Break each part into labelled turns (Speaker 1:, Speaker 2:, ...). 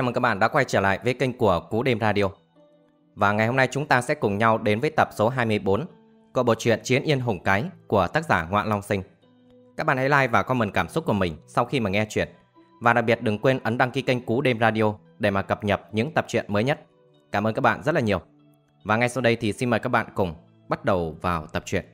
Speaker 1: Chào mừng các bạn đã quay trở lại với kênh của Cú Đêm Radio. Và ngày hôm nay chúng ta sẽ cùng nhau đến với tập số 24 của bộ truyện Chiến Yên Hùng Cái của tác giả Ngoạn Long Sinh. Các bạn hãy like và comment cảm xúc của mình sau khi mà nghe chuyện. Và đặc biệt đừng quên ấn đăng ký kênh Cú Đêm Radio để mà cập nhật những tập truyện mới nhất. Cảm ơn các bạn rất là nhiều. Và ngay sau đây thì xin mời các bạn cùng bắt đầu vào tập truyện.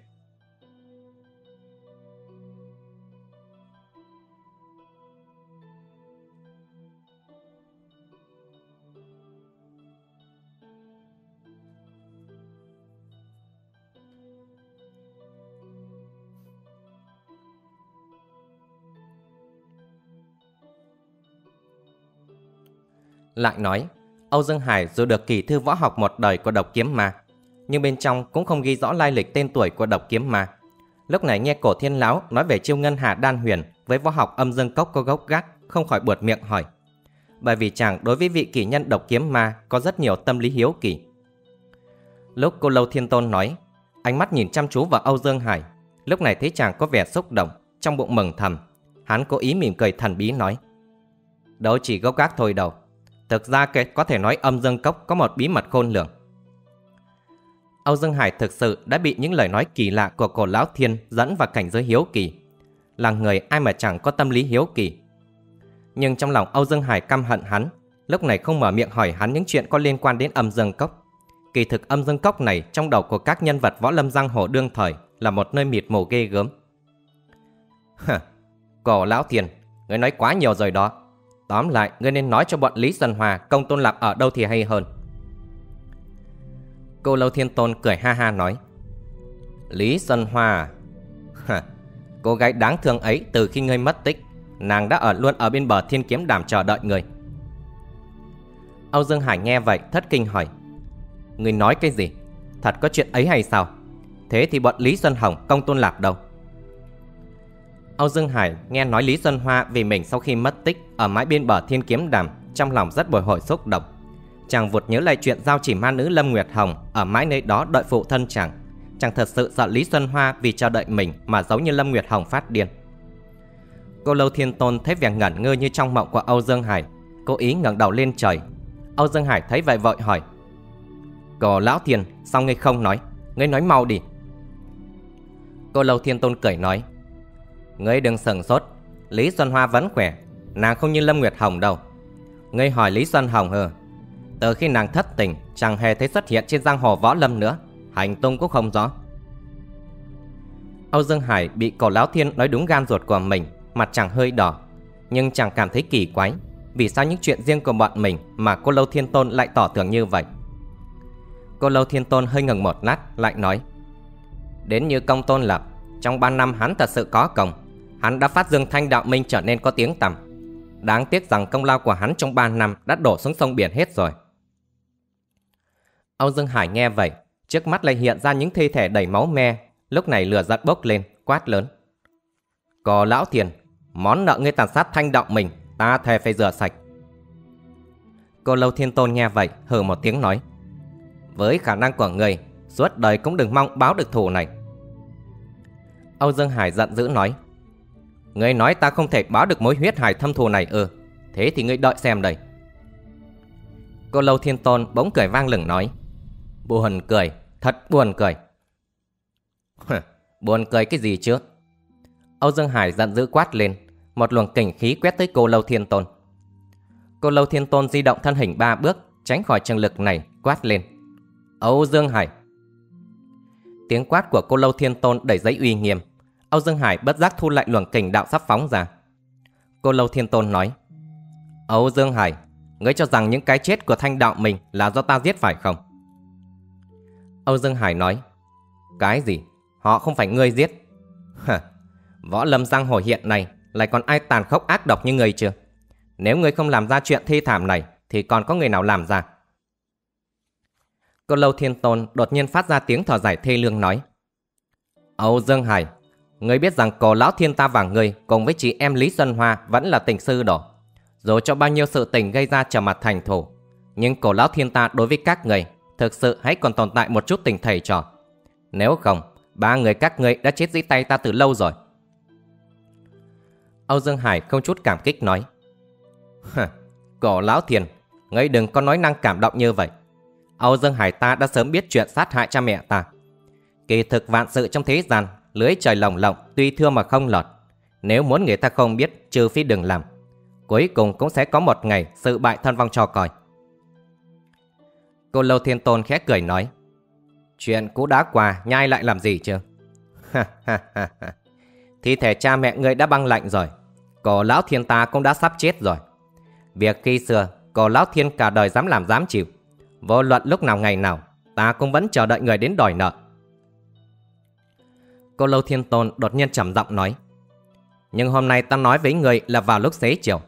Speaker 1: Lại nói, Âu Dương Hải dù được kỳ thư võ học một đời của độc kiếm ma, nhưng bên trong cũng không ghi rõ lai lịch tên tuổi của độc kiếm ma. Lúc này nghe cổ thiên lão nói về chiêu ngân hà đan huyền với võ học âm dương cốc có gốc gác, không khỏi buột miệng hỏi. Bởi vì chàng đối với vị kỳ nhân độc kiếm ma có rất nhiều tâm lý hiếu kỳ. Lúc cô Lâu Thiên Tôn nói, ánh mắt nhìn chăm chú vào Âu Dương Hải, lúc này thấy chàng có vẻ xúc động, trong bụng mừng thầm. Hắn cố ý mỉm cười thần bí nói. Đâu chỉ gốc gác thôi đâu, Thực ra có thể nói âm dương cốc có một bí mật khôn lường. Âu Dương Hải thực sự đã bị những lời nói kỳ lạ của cổ lão thiên dẫn vào cảnh giới hiếu kỳ. Là người ai mà chẳng có tâm lý hiếu kỳ. Nhưng trong lòng Âu Dương Hải căm hận hắn, lúc này không mở miệng hỏi hắn những chuyện có liên quan đến âm dương cốc. Kỳ thực âm dương cốc này trong đầu của các nhân vật võ lâm giang hồ đương thời là một nơi mịt mù ghê gớm. Hả, cổ lão thiên, người nói quá nhiều rồi đó. Tóm lại, ngươi nên nói cho bọn Lý Dân Hòa công tôn lạc ở đâu thì hay hơn. Cô Lâu Thiên Tôn cười ha ha nói. Lý Dân Hòa... À? cô gái đáng thương ấy từ khi ngươi mất tích, nàng đã ở luôn ở bên bờ thiên kiếm đàm chờ đợi ngươi. Âu Dương Hải nghe vậy thất kinh hỏi. Ngươi nói cái gì? Thật có chuyện ấy hay sao? Thế thì bọn Lý Xuân Hồng công tôn lạc đâu? Âu Dương Hải nghe nói Lý Xuân Hoa vì mình sau khi mất tích ở mãi bên bờ thiên kiếm đàm, trong lòng rất bồi hồi xúc động. Chàng vụt nhớ lại chuyện giao chỉ ma nữ Lâm Nguyệt Hồng ở mãi nơi đó đợi phụ thân chàng. Chàng thật sự sợ Lý Xuân Hoa vì chờ đợi mình mà giống như Lâm Nguyệt Hồng phát điên. Cô Lâu Thiên Tôn thấy vẻ ngẩn ngơ như trong mộng của Âu Dương Hải, cố ý ngẩng đầu lên trời. Âu Dương Hải thấy vậy vội hỏi: "Cô lão thiên, sao ngươi không nói? Ngươi nói mau đi." Cô Lâu Thiên Tôn cười nói: Ngươi đừng sừng sốt Lý Xuân Hoa vẫn khỏe Nàng không như Lâm Nguyệt Hồng đâu. Ngươi hỏi Lý Xuân Hồng hờ Từ khi nàng thất tình, Chẳng hề thấy xuất hiện trên giang hồ võ lâm nữa. Hành tung cũng không rõ. Âu Dương Hải bị cổ lão thiên nói đúng gan ruột của mình, Mặt chẳng hơi đỏ. Nhưng chẳng cảm thấy kỳ quái, Vì sao những chuyện riêng của bọn mình Mà cô Lâu Thiên Tôn lại tỏ tưởng như vậy? Cô Lâu Thiên Tôn hơi ngừng một lát, Lại nói, Đến như công tôn lập, Trong 3 năm hắn thật sự có công. Hắn đã phát dương thanh đạo minh trở nên có tiếng tầm. Đáng tiếc rằng công lao của hắn trong 3 năm đã đổ xuống sông biển hết rồi. Âu Dương Hải nghe vậy, trước mắt lại hiện ra những thi thể đầy máu me, lúc này lửa giận bốc lên, quát lớn. Có lão thiền, món nợ ngươi tàn sát thanh động mình, ta thề phải rửa sạch. Cô Lâu Thiên Tôn nghe vậy, hừ một tiếng nói. Với khả năng của người, suốt đời cũng đừng mong báo được thù này. Âu Dương Hải giận dữ nói. Ngươi nói ta không thể báo được mối huyết hải thâm thù này ư? Thế thì ngươi đợi xem đây. Cô Lâu Thiên Tôn bỗng cười vang lửng nói. Buồn cười, thật buồn cười. Buồn cười cái gì chứ? Âu Dương Hải giận dữ quát lên Một luồng kình khí quét tới cô Lâu Thiên Tôn. Cô Lâu Thiên Tôn di động thân hình ba bước Tránh khỏi trường lực này quát lên. Âu Dương Hải! Tiếng quát của cô Lâu Thiên Tôn đẩy giấy uy nghiêm. Âu Dương Hải bất giác thu lại luồng kình đạo sắp phóng ra. Cô Lâu Thiên Tôn nói, Âu Dương Hải, ngươi cho rằng những cái chết của thanh đạo mình là do ta giết phải không? Âu Dương Hải nói, cái gì? Họ không phải ngươi giết. Hả, võ lâm giang hồ hiện này lại còn ai tàn khốc ác độc như ngươi chưa? Nếu ngươi không làm ra chuyện thi thảm này thì còn có người nào làm ra? Cô Lâu Thiên Tôn đột nhiên phát ra tiếng thở dài thê lương nói, Âu Dương Hải, Ngươi biết rằng cổ lão thiên ta và ngươi cùng với chị em Lý Xuân Hoa vẫn là tình sư đổ. Dù cho bao nhiêu sự tình gây ra trở mặt thành thủ, nhưng cổ lão thiên ta đối với các người thực sự hãy còn tồn tại một chút tình thầy trò. Nếu không, ba người các ngươi đã chết dĩ tay ta từ lâu rồi. Âu Dương Hải không chút cảm kích nói. cổ lão thiên, Ngươi đừng có nói năng cảm động như vậy. Âu Dương Hải ta đã sớm biết chuyện sát hại cha mẹ ta. Kỳ thực vạn sự trong thế gian, lưới trời lồng lộng, tuy thưa mà không lọt. Nếu muốn người ta không biết, trừ phi đừng làm. Cuối cùng cũng sẽ có một ngày sự bại thân vong trò còi Cô Lâu Thiên Tôn khẽ cười nói. Chuyện cũ đã qua, nhai lại làm gì chứ? ha ha ha ha Thi thể cha mẹ ngươi đã băng lạnh rồi. Cổ lão thiên ta cũng đã sắp chết rồi. Việc khi xưa, cổ lão thiên cả đời dám làm dám chịu. Vô luận lúc nào ngày nào, ta cũng vẫn chờ đợi người đến đòi nợ. Cô Lâu Thiên Tôn đột nhiên trầm giọng nói. Nhưng hôm nay ta nói với người là vào lúc xế chiều.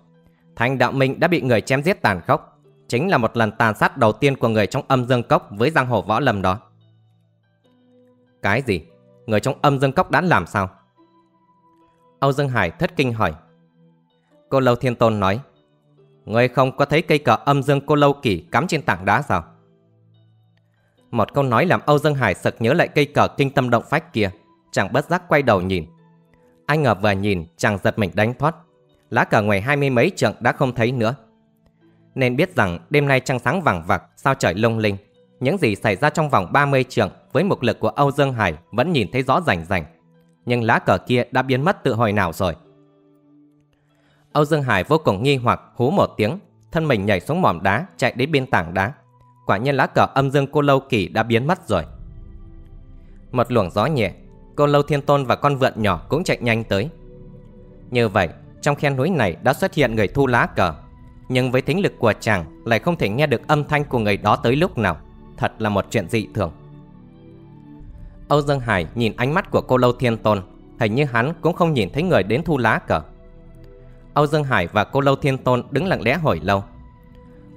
Speaker 1: Thanh đạo minh đã bị người chém giết tàn khốc. Chính là một lần tàn sát đầu tiên của người trong âm dương cốc với giang hồ võ lâm đó. Cái gì? Người trong âm dương cốc đã làm sao? Âu Dương Hải thất kinh hỏi. Cô Lâu Thiên Tôn nói. Người không có thấy cây cờ âm dương cô Lâu Kỳ cắm trên tảng đá sao? Một câu nói làm Âu Dương Hải sực nhớ lại cây cờ kinh tâm động phách kia. Chàng bất giác quay đầu nhìn. Anh ngờ vừa nhìn, chàng giật mình đánh thoát. Lá cờ ngoài hai mươi mấy trượng đã không thấy nữa. Nên biết rằng đêm nay trăng sáng vàng vặc, sao trời lung linh. Những gì xảy ra trong vòng 30 trượng với mục lực của Âu Dương Hải vẫn nhìn thấy rõ rành rành. Nhưng lá cờ kia đã biến mất từ hồi nào rồi. Âu Dương Hải vô cùng nghi hoặc hú một tiếng, thân mình nhảy xuống mỏm đá chạy đến bên tảng đá. Quả nhiên lá cờ âm dương cô lâu kỳ đã biến mất rồi. Một luồng gió nhẹ, cô lâu thiên tôn và con vượn nhỏ cũng chạy nhanh tới. Như vậy, trong khe núi này đã xuất hiện người thu lá cờ. Nhưng với thính lực của chàng lại không thể nghe được âm thanh của người đó tới lúc nào. Thật là một chuyện dị thường. Âu Dương Hải nhìn ánh mắt của cô lâu thiên tôn, hình như hắn cũng không nhìn thấy người đến thu lá cờ. Âu Dương Hải và cô Lâu Thiên Tôn đứng lặng lẽ hồi lâu.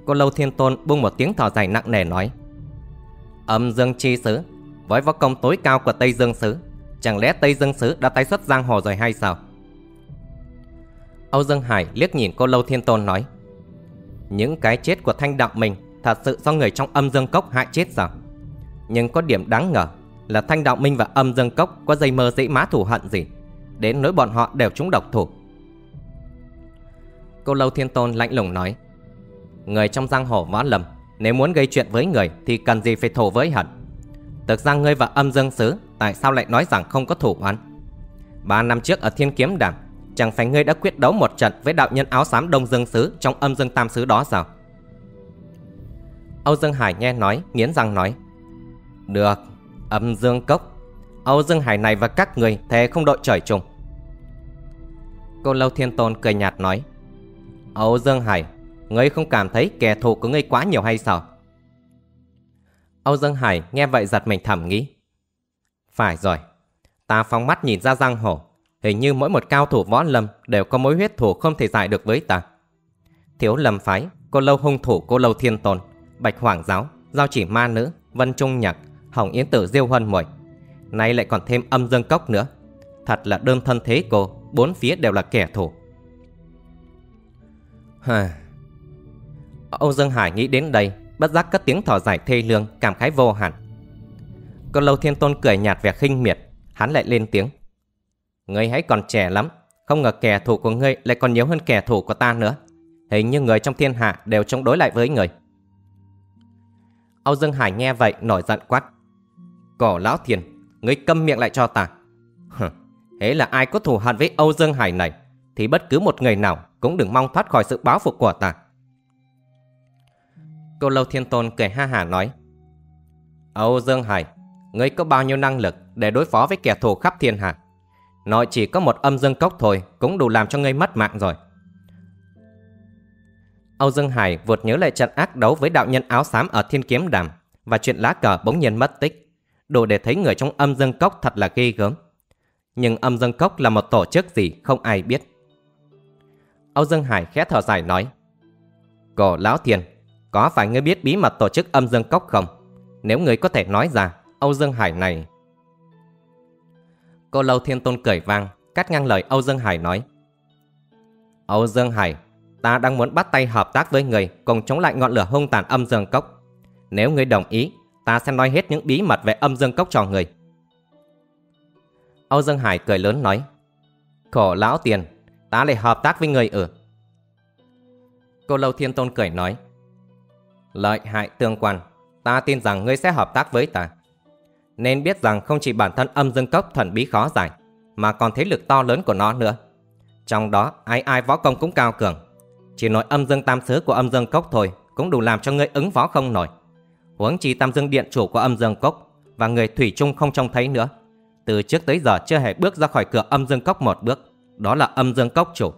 Speaker 1: Cô Lâu Thiên Tôn buông một tiếng thở dài nặng nề nói Âm Dương Chi Sứ Với võ công tối cao của Tây Dương Sứ Chẳng lẽ Tây Dương Sứ đã tái xuất giang hồ rồi hay sao? Âu Dương Hải liếc nhìn cô Lâu Thiên Tôn nói, Những cái chết của Thanh Đạo mình Thật sự do người trong âm Dương Cốc hại chết sao? Nhưng có điểm đáng ngờ Là Thanh Đạo Minh và âm Dương Cốc Có dây mơ dĩ má thủ hận gì, Đến nỗi bọn họ đều trúng độc thủ. Cô Lâu Thiên Tôn lạnh lùng nói, Người trong giang hồ võ lầm Nếu muốn gây chuyện với người Thì cần gì phải thổ với hận? Thực ra ngươi và âm dương sứ Tại sao lại nói rằng không có thủ oán? Ba năm trước ở Thiên Kiếm Đàm Chẳng phải ngươi đã quyết đấu một trận Với đạo nhân áo xám Đông Dương Sứ Trong âm dương tam sứ đó sao? Âu Dương Hải nghe nói Nghiến răng nói Được âm dương cốc Âu Dương Hải này và các người Thề không đội trời chung. Cô Lâu Thiên Tôn cười nhạt nói Âu Dương Hải, ngươi không cảm thấy kẻ thù của ngươi quá nhiều hay sao? Âu Dương Hải nghe vậy giật mình thầm nghĩ. Phải rồi, ta phóng mắt nhìn ra giang hồ, hình như mỗi một cao thủ võ lâm đều có mối huyết thù không thể giải được với ta. Thiếu lâm phái, cô lâu hung thủ cô lâu thiên tôn, bạch hoàng giáo, giao chỉ ma nữ, vân trung nhạc, hồng yến tử diêu huân muội Nay lại còn thêm âm dương cốc nữa. Thật là đơn thân thế cô, bốn phía đều là kẻ thù. Âu Dương Hải nghĩ đến đây, bất giác cất tiếng thở dài thê lương, cảm khái vô hạn. Còn Lâu Thiên Tôn cười nhạt vẻ khinh miệt, hắn lại lên tiếng. Ngươi hãy còn trẻ lắm, không ngờ kẻ thù của ngươi lại còn nhiều hơn kẻ thù của ta nữa. Hình như người trong thiên hạ đều chống đối lại với người. Âu Dương Hải nghe vậy nổi giận quát. Cổ lão thiền ngươi câm miệng lại cho ta. Thế là ai có thù hận với Âu Dương Hải này, thì bất cứ một người nào cũng đừng mong thoát khỏi sự báo phục của ta. Cô Lâu Thiên Tôn cười ha hả nói Âu Dương Hải, ngươi có bao nhiêu năng lực để đối phó với kẻ thù khắp thiên hạ? Nội chỉ có một âm dương cốc thôi cũng đủ làm cho ngươi mất mạng rồi. Âu Dương Hải vượt nhớ lại trận ác đấu với đạo nhân áo xám ở Thiên Kiếm Đàm và chuyện lá cờ bỗng nhiên mất tích, đủ để thấy người trong âm dương cốc thật là ghê gớm. Nhưng âm dương cốc là một tổ chức gì không ai biết. Âu Dương Hải khẽ thở dài nói Cổ Lão Thiền có phải ngươi biết bí mật tổ chức âm dương cốc không? Nếu ngươi có thể nói ra, Âu Dương Hải này. Cô Lâu Thiên Tôn cười vang, Cắt ngang lời Âu Dương Hải nói. Âu Dương Hải, Ta đang muốn bắt tay hợp tác với người Cùng chống lại ngọn lửa hung tàn âm dương cốc. Nếu ngươi đồng ý, Ta sẽ nói hết những bí mật về âm dương cốc cho người. Âu Dương Hải cười lớn nói. Khổ lão tiền, Ta lại hợp tác với người ở Cô Lâu Thiên Tôn cười nói. Lợi hại tương quan, ta tin rằng ngươi sẽ hợp tác với ta. Nên biết rằng không chỉ bản thân âm dương cốc thần bí khó giải, mà còn thế lực to lớn của nó nữa. Trong đó ai ai võ công cũng cao cường. Chỉ nói âm dương tam sứ của âm dương cốc thôi cũng đủ làm cho ngươi ứng võ không nổi. Huống chi tam dương điện chủ của âm dương cốc và người thủy chung không trông thấy nữa. Từ trước tới giờ chưa hề bước ra khỏi cửa âm dương cốc một bước. Đó là âm dương cốc chủ.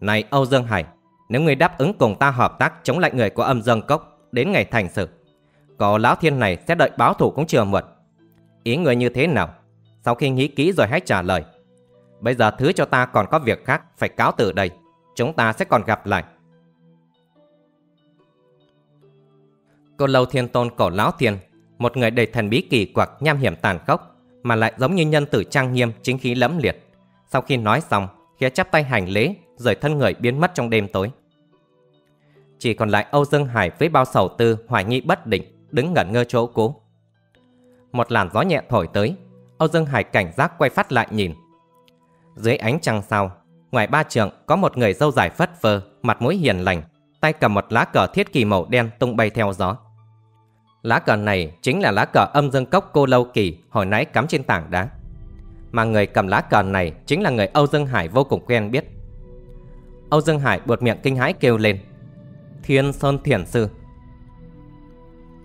Speaker 1: Này Âu Dương Hải, nếu ngươi đáp ứng cùng ta hợp tác chống lại người của âm dương cốc đến ngày thành sự, có lão thiên này sẽ đợi báo thủ cũng chưa muộn. Ý người như thế nào? Sau khi nghĩ kỹ rồi hãy trả lời. Bây giờ thứ cho ta còn có việc khác phải cáo từ đây. Chúng ta sẽ còn gặp lại. Cô lâu thiên tôn cổ lão thiên, một người đầy thần bí kỳ quặc nham hiểm tàn khốc, mà lại giống như nhân tử trang nghiêm chính khí lẫm liệt. Sau khi nói xong, khẽ chắp tay hành lễ, rời thân người biến mất trong đêm tối. Chỉ còn lại Âu Dương Hải với bao sầu tư hoài nghi bất định, đứng ngẩn ngơ chỗ cũ. Một làn gió nhẹ thổi tới, Âu Dương Hải cảnh giác quay phát lại nhìn. Dưới ánh trăng sao, ngoài ba trường có một người dâu dài phất phơ, mặt mũi hiền lành, tay cầm một lá cờ thiết kỳ màu đen tung bay theo gió. Lá cờ này chính là lá cờ âm dương cốc cô lâu kỳ hồi nãy cắm trên tảng đá. Mà người cầm lá cờ này chính là người Âu Dương Hải vô cùng quen biết. Âu Dương Hải buột miệng kinh hãi kêu lên. Thiên Sơn Thiền Sư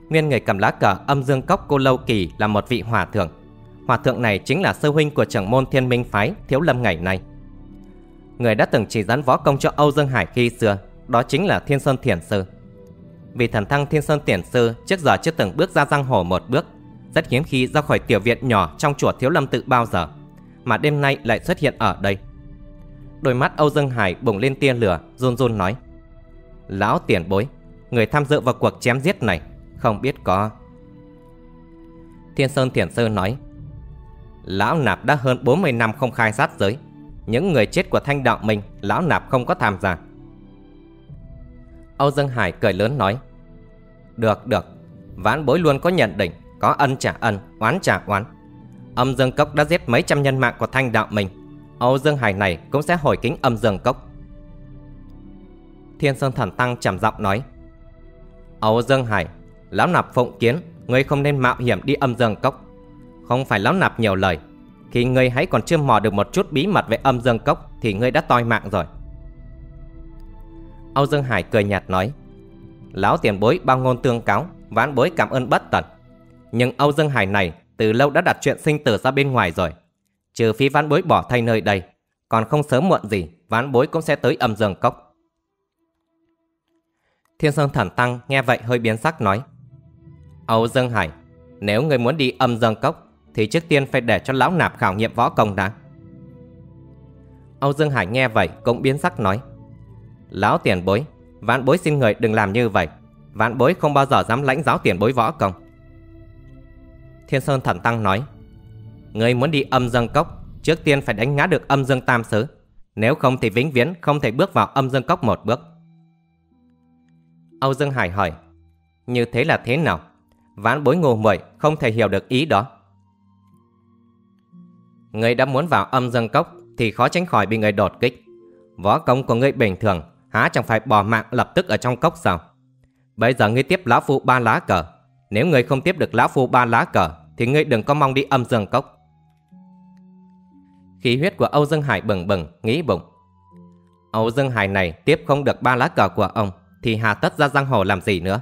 Speaker 1: Nguyên người cầm lá cờ âm dương cốc cô lâu kỳ là một vị hòa thượng. Hòa thượng này chính là sư huynh của trưởng môn thiên minh phái Thiếu Lâm ngày nay. Người đã từng chỉ dẫn võ công cho Âu Dương Hải khi xưa, đó chính là Thiên Sơn Thiền Sư. Vì thần thăng Thiên Sơn Thiền Sư trước giờ chưa từng bước ra giang hồ một bước, rất hiếm khi ra khỏi tiểu viện nhỏ trong chùa Thiếu Lâm tự bao giờ, mà đêm nay lại xuất hiện ở đây. Đôi mắt Âu Dương Hải bùng lên tia lửa, run run nói: "Lão tiền bối, người tham dự vào cuộc chém giết này, không biết có..." Thiên Sơn Thiền Sư nói: Lão Nạp đã hơn 40 năm không khai sát giới. Những người chết của thanh đạo mình Lão Nạp không có tham gia. Âu Dương Hải cười lớn nói Được được Vãn bối luôn có nhận định Có ân trả ân, oán trả oán. Âm Dương Cốc đã giết mấy trăm nhân mạng của thanh đạo mình. Âu Dương Hải này cũng sẽ hồi kính âm Dương Cốc. Thiên Sơn Thần Tăng trầm giọng nói. Âu Dương Hải, Lão Nạp phụng kiến, Ngươi không nên mạo hiểm đi âm Dương Cốc. Không phải lão nạp nhiều lời Khi ngươi hãy còn chưa mò được một chút bí mật về âm dương cốc Thì ngươi đã toi mạng rồi. Âu Dương Hải cười nhạt nói. Lão tiền bối bao ngôn tương cáo ván bối cảm ơn bất tận. Nhưng Âu Dương Hải này Từ lâu đã đặt chuyện sinh tử ra bên ngoài rồi. Trừ phi ván bối bỏ thay nơi đây, Còn không sớm muộn gì ván bối cũng sẽ tới âm dương cốc. Thiên Sơn Thần Tăng nghe vậy hơi biến sắc nói Âu Dương Hải Nếu người muốn đi âm dương cốc thì trước tiên phải để cho lão nạp khảo nghiệm võ công đã. Âu Dương Hải nghe vậy cũng biến sắc nói. Lão tiền bối, vạn bối xin người đừng làm như vậy. Vạn bối không bao giờ dám lãnh giáo tiền bối võ công. Thiên Sơn Thần Tăng nói. Người muốn đi âm dương cốc, trước tiên phải đánh ngã được âm dương tam sứ. Nếu không thì vĩnh viễn không thể bước vào âm dương cốc một bước. Âu Dương Hải hỏi. Như thế là thế nào? Ván bối ngô muội không thể hiểu được ý đó. Người đã muốn vào âm dương cốc Thì khó tránh khỏi bị người đột kích Võ công của người bình thường, Há chẳng phải bỏ mạng lập tức ở trong cốc sao Bây giờ ngươi tiếp lão phu ba lá cờ Nếu ngươi không tiếp được lão phu ba lá cờ, Thì ngươi đừng có mong đi âm dương cốc Khí huyết của Âu Dương Hải bừng bừng, Nghĩ bụng Âu Dương Hải này tiếp không được ba lá cờ của ông thì hà tất ra giang hồ làm gì nữa?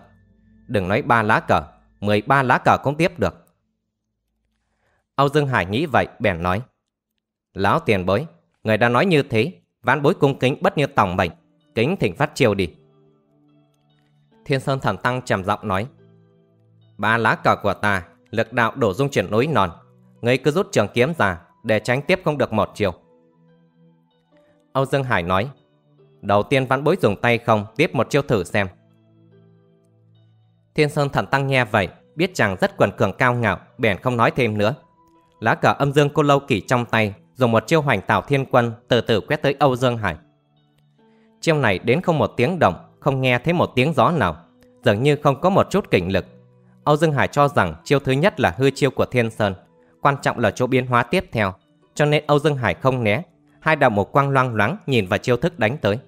Speaker 1: Đừng nói ba lá cờ, mười ba lá cờ cũng tiếp được. Âu Dương Hải nghĩ vậy, bèn nói, Lão tiền bối, Người đã nói như thế ván bối cung kính bất như tòng mệnh, Kính thỉnh phát triều đi. Thiên Sơn Thần Tăng trầm giọng nói, Ba lá cờ của ta, Lực đạo đổ dung chuyển núi non, ngươi cứ rút trường kiếm ra, Để tránh tiếp không được một chiều. Âu Dương Hải nói Đầu tiên vãn bối dùng tay không Tiếp một chiêu thử xem Thiên Sơn Thần Tăng nghe vậy Biết chàng rất quần cường cao ngạo Bèn không nói thêm nữa lá cờ âm dương cô lâu kỳ trong tay dùng một chiêu hoành tạo thiên quân từ từ quét tới Âu Dương Hải. Chiêu này đến không một tiếng động, không nghe thấy một tiếng gió nào, dường như không có một chút kinh lực. Âu Dương Hải cho rằng chiêu thứ nhất là hư chiêu của Thiên Sơn, quan trọng là chỗ biến hóa tiếp theo, cho nên Âu Dương Hải không né, hai đạo một quang loang loáng nhìn vào chiêu thức đánh tới.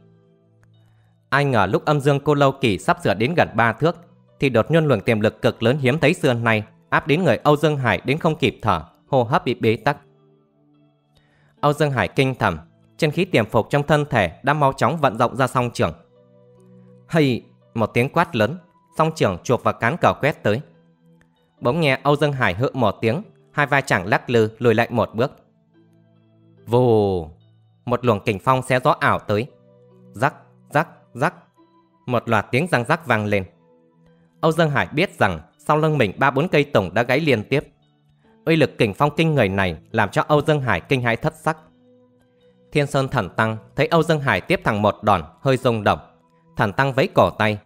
Speaker 1: Ai ngờ lúc âm dương cô lâu kỳ sắp sửa đến gần ba thước, Thì đột nhiên luồng tiềm lực cực lớn hiếm thấy xưa nay, Áp đến người Âu Dương Hải đến không kịp thở, Hô hấp bị bế tắc. Âu Dương Hải kinh thầm, Chân khí tiềm phục trong thân thể đã mau chóng vận rộng ra song trường. Hay một tiếng quát lớn, Song trường chuộc và cán cờ quét tới. Bỗng nghe Âu Dương Hải hự một tiếng, Hai vai chẳng lắc lư lùi lại một bước. Vù, Một luồng kình phong xé gió ảo tới. Rắc rắc Một loạt tiếng răng rắc vang lên Âu Dương Hải biết rằng Sau lưng mình ba bốn cây tùng đã gãy liên tiếp Uy lực kình phong kinh người này Làm cho Âu Dương Hải kinh hãi thất sắc Thiên Sơn Thần Tăng thấy Âu Dương Hải tiếp thẳng một đòn hơi rung động. Thần Tăng vẫy cổ tay,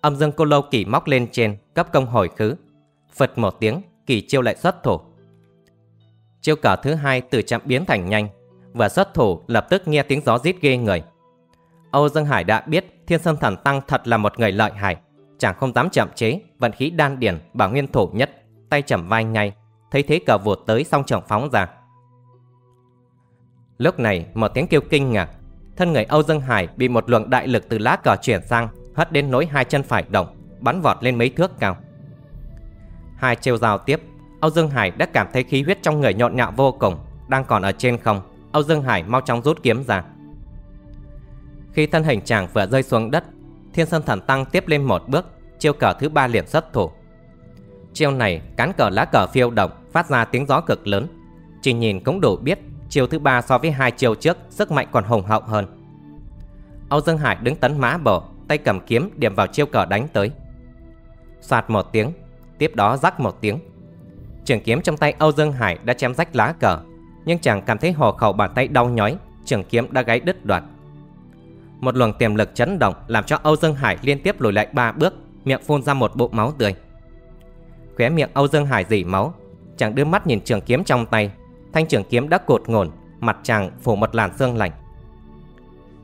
Speaker 1: âm dương cô lâu kỳ móc lên trên, cấp công hồi khứ. Phật một tiếng, kỳ chiêu lại xuất thủ. Chiêu cờ thứ hai từ chậm biến thành nhanh, và xuất thủ lập tức nghe tiếng gió rít ghê người. Âu Dương Hải đã biết Thiên Sơn Thần Tăng thật là một người lợi hại, chẳng không dám chậm chế, vận khí đan điển bảo nguyên thủ nhất, tay chầm vai ngay, thấy thế cờ vụt tới song trường phóng ra. Lúc này một tiếng kêu kinh ngạc. Thân người Âu Dương Hải bị một luồng đại lực từ lá cờ chuyển sang Hất đến nối hai chân phải động Bắn vọt lên mấy thước cao. Hai chiêu giao tiếp Âu Dương Hải đã cảm thấy khí huyết trong người nhộn nhạo vô cùng. Đang còn ở trên không Âu Dương Hải mau chóng rút kiếm ra. Khi thân hình chàng vừa rơi xuống đất Thiên Sơn Thần Tăng tiếp lên một bước Chiêu cờ thứ ba liền xuất thủ Chiêu này cán cờ lá cờ phiêu động Phát ra tiếng gió cực lớn Chỉ nhìn cũng đủ biết chiêu thứ ba so với hai chiêu trước sức mạnh còn hùng hậu hơn. Âu Dương Hải đứng tấn mã bổ, tay cầm kiếm điểm vào chiêu cờ đánh tới. Soạt một tiếng, tiếp đó rắc một tiếng. Trường kiếm trong tay Âu Dương Hải đã chém rách lá cờ, nhưng chàng cảm thấy hồ khẩu bàn tay đau nhói, trường kiếm đã gáy đứt đoạn. Một luồng tiềm lực chấn động làm cho Âu Dương Hải liên tiếp lùi lại ba bước, miệng phun ra một bộ máu tươi. Khóe miệng Âu Dương Hải dỉ máu, chàng đưa mắt nhìn trường kiếm trong tay, Thanh trường kiếm đã cột ngổn Mặt chàng phủ một làn sương lạnh.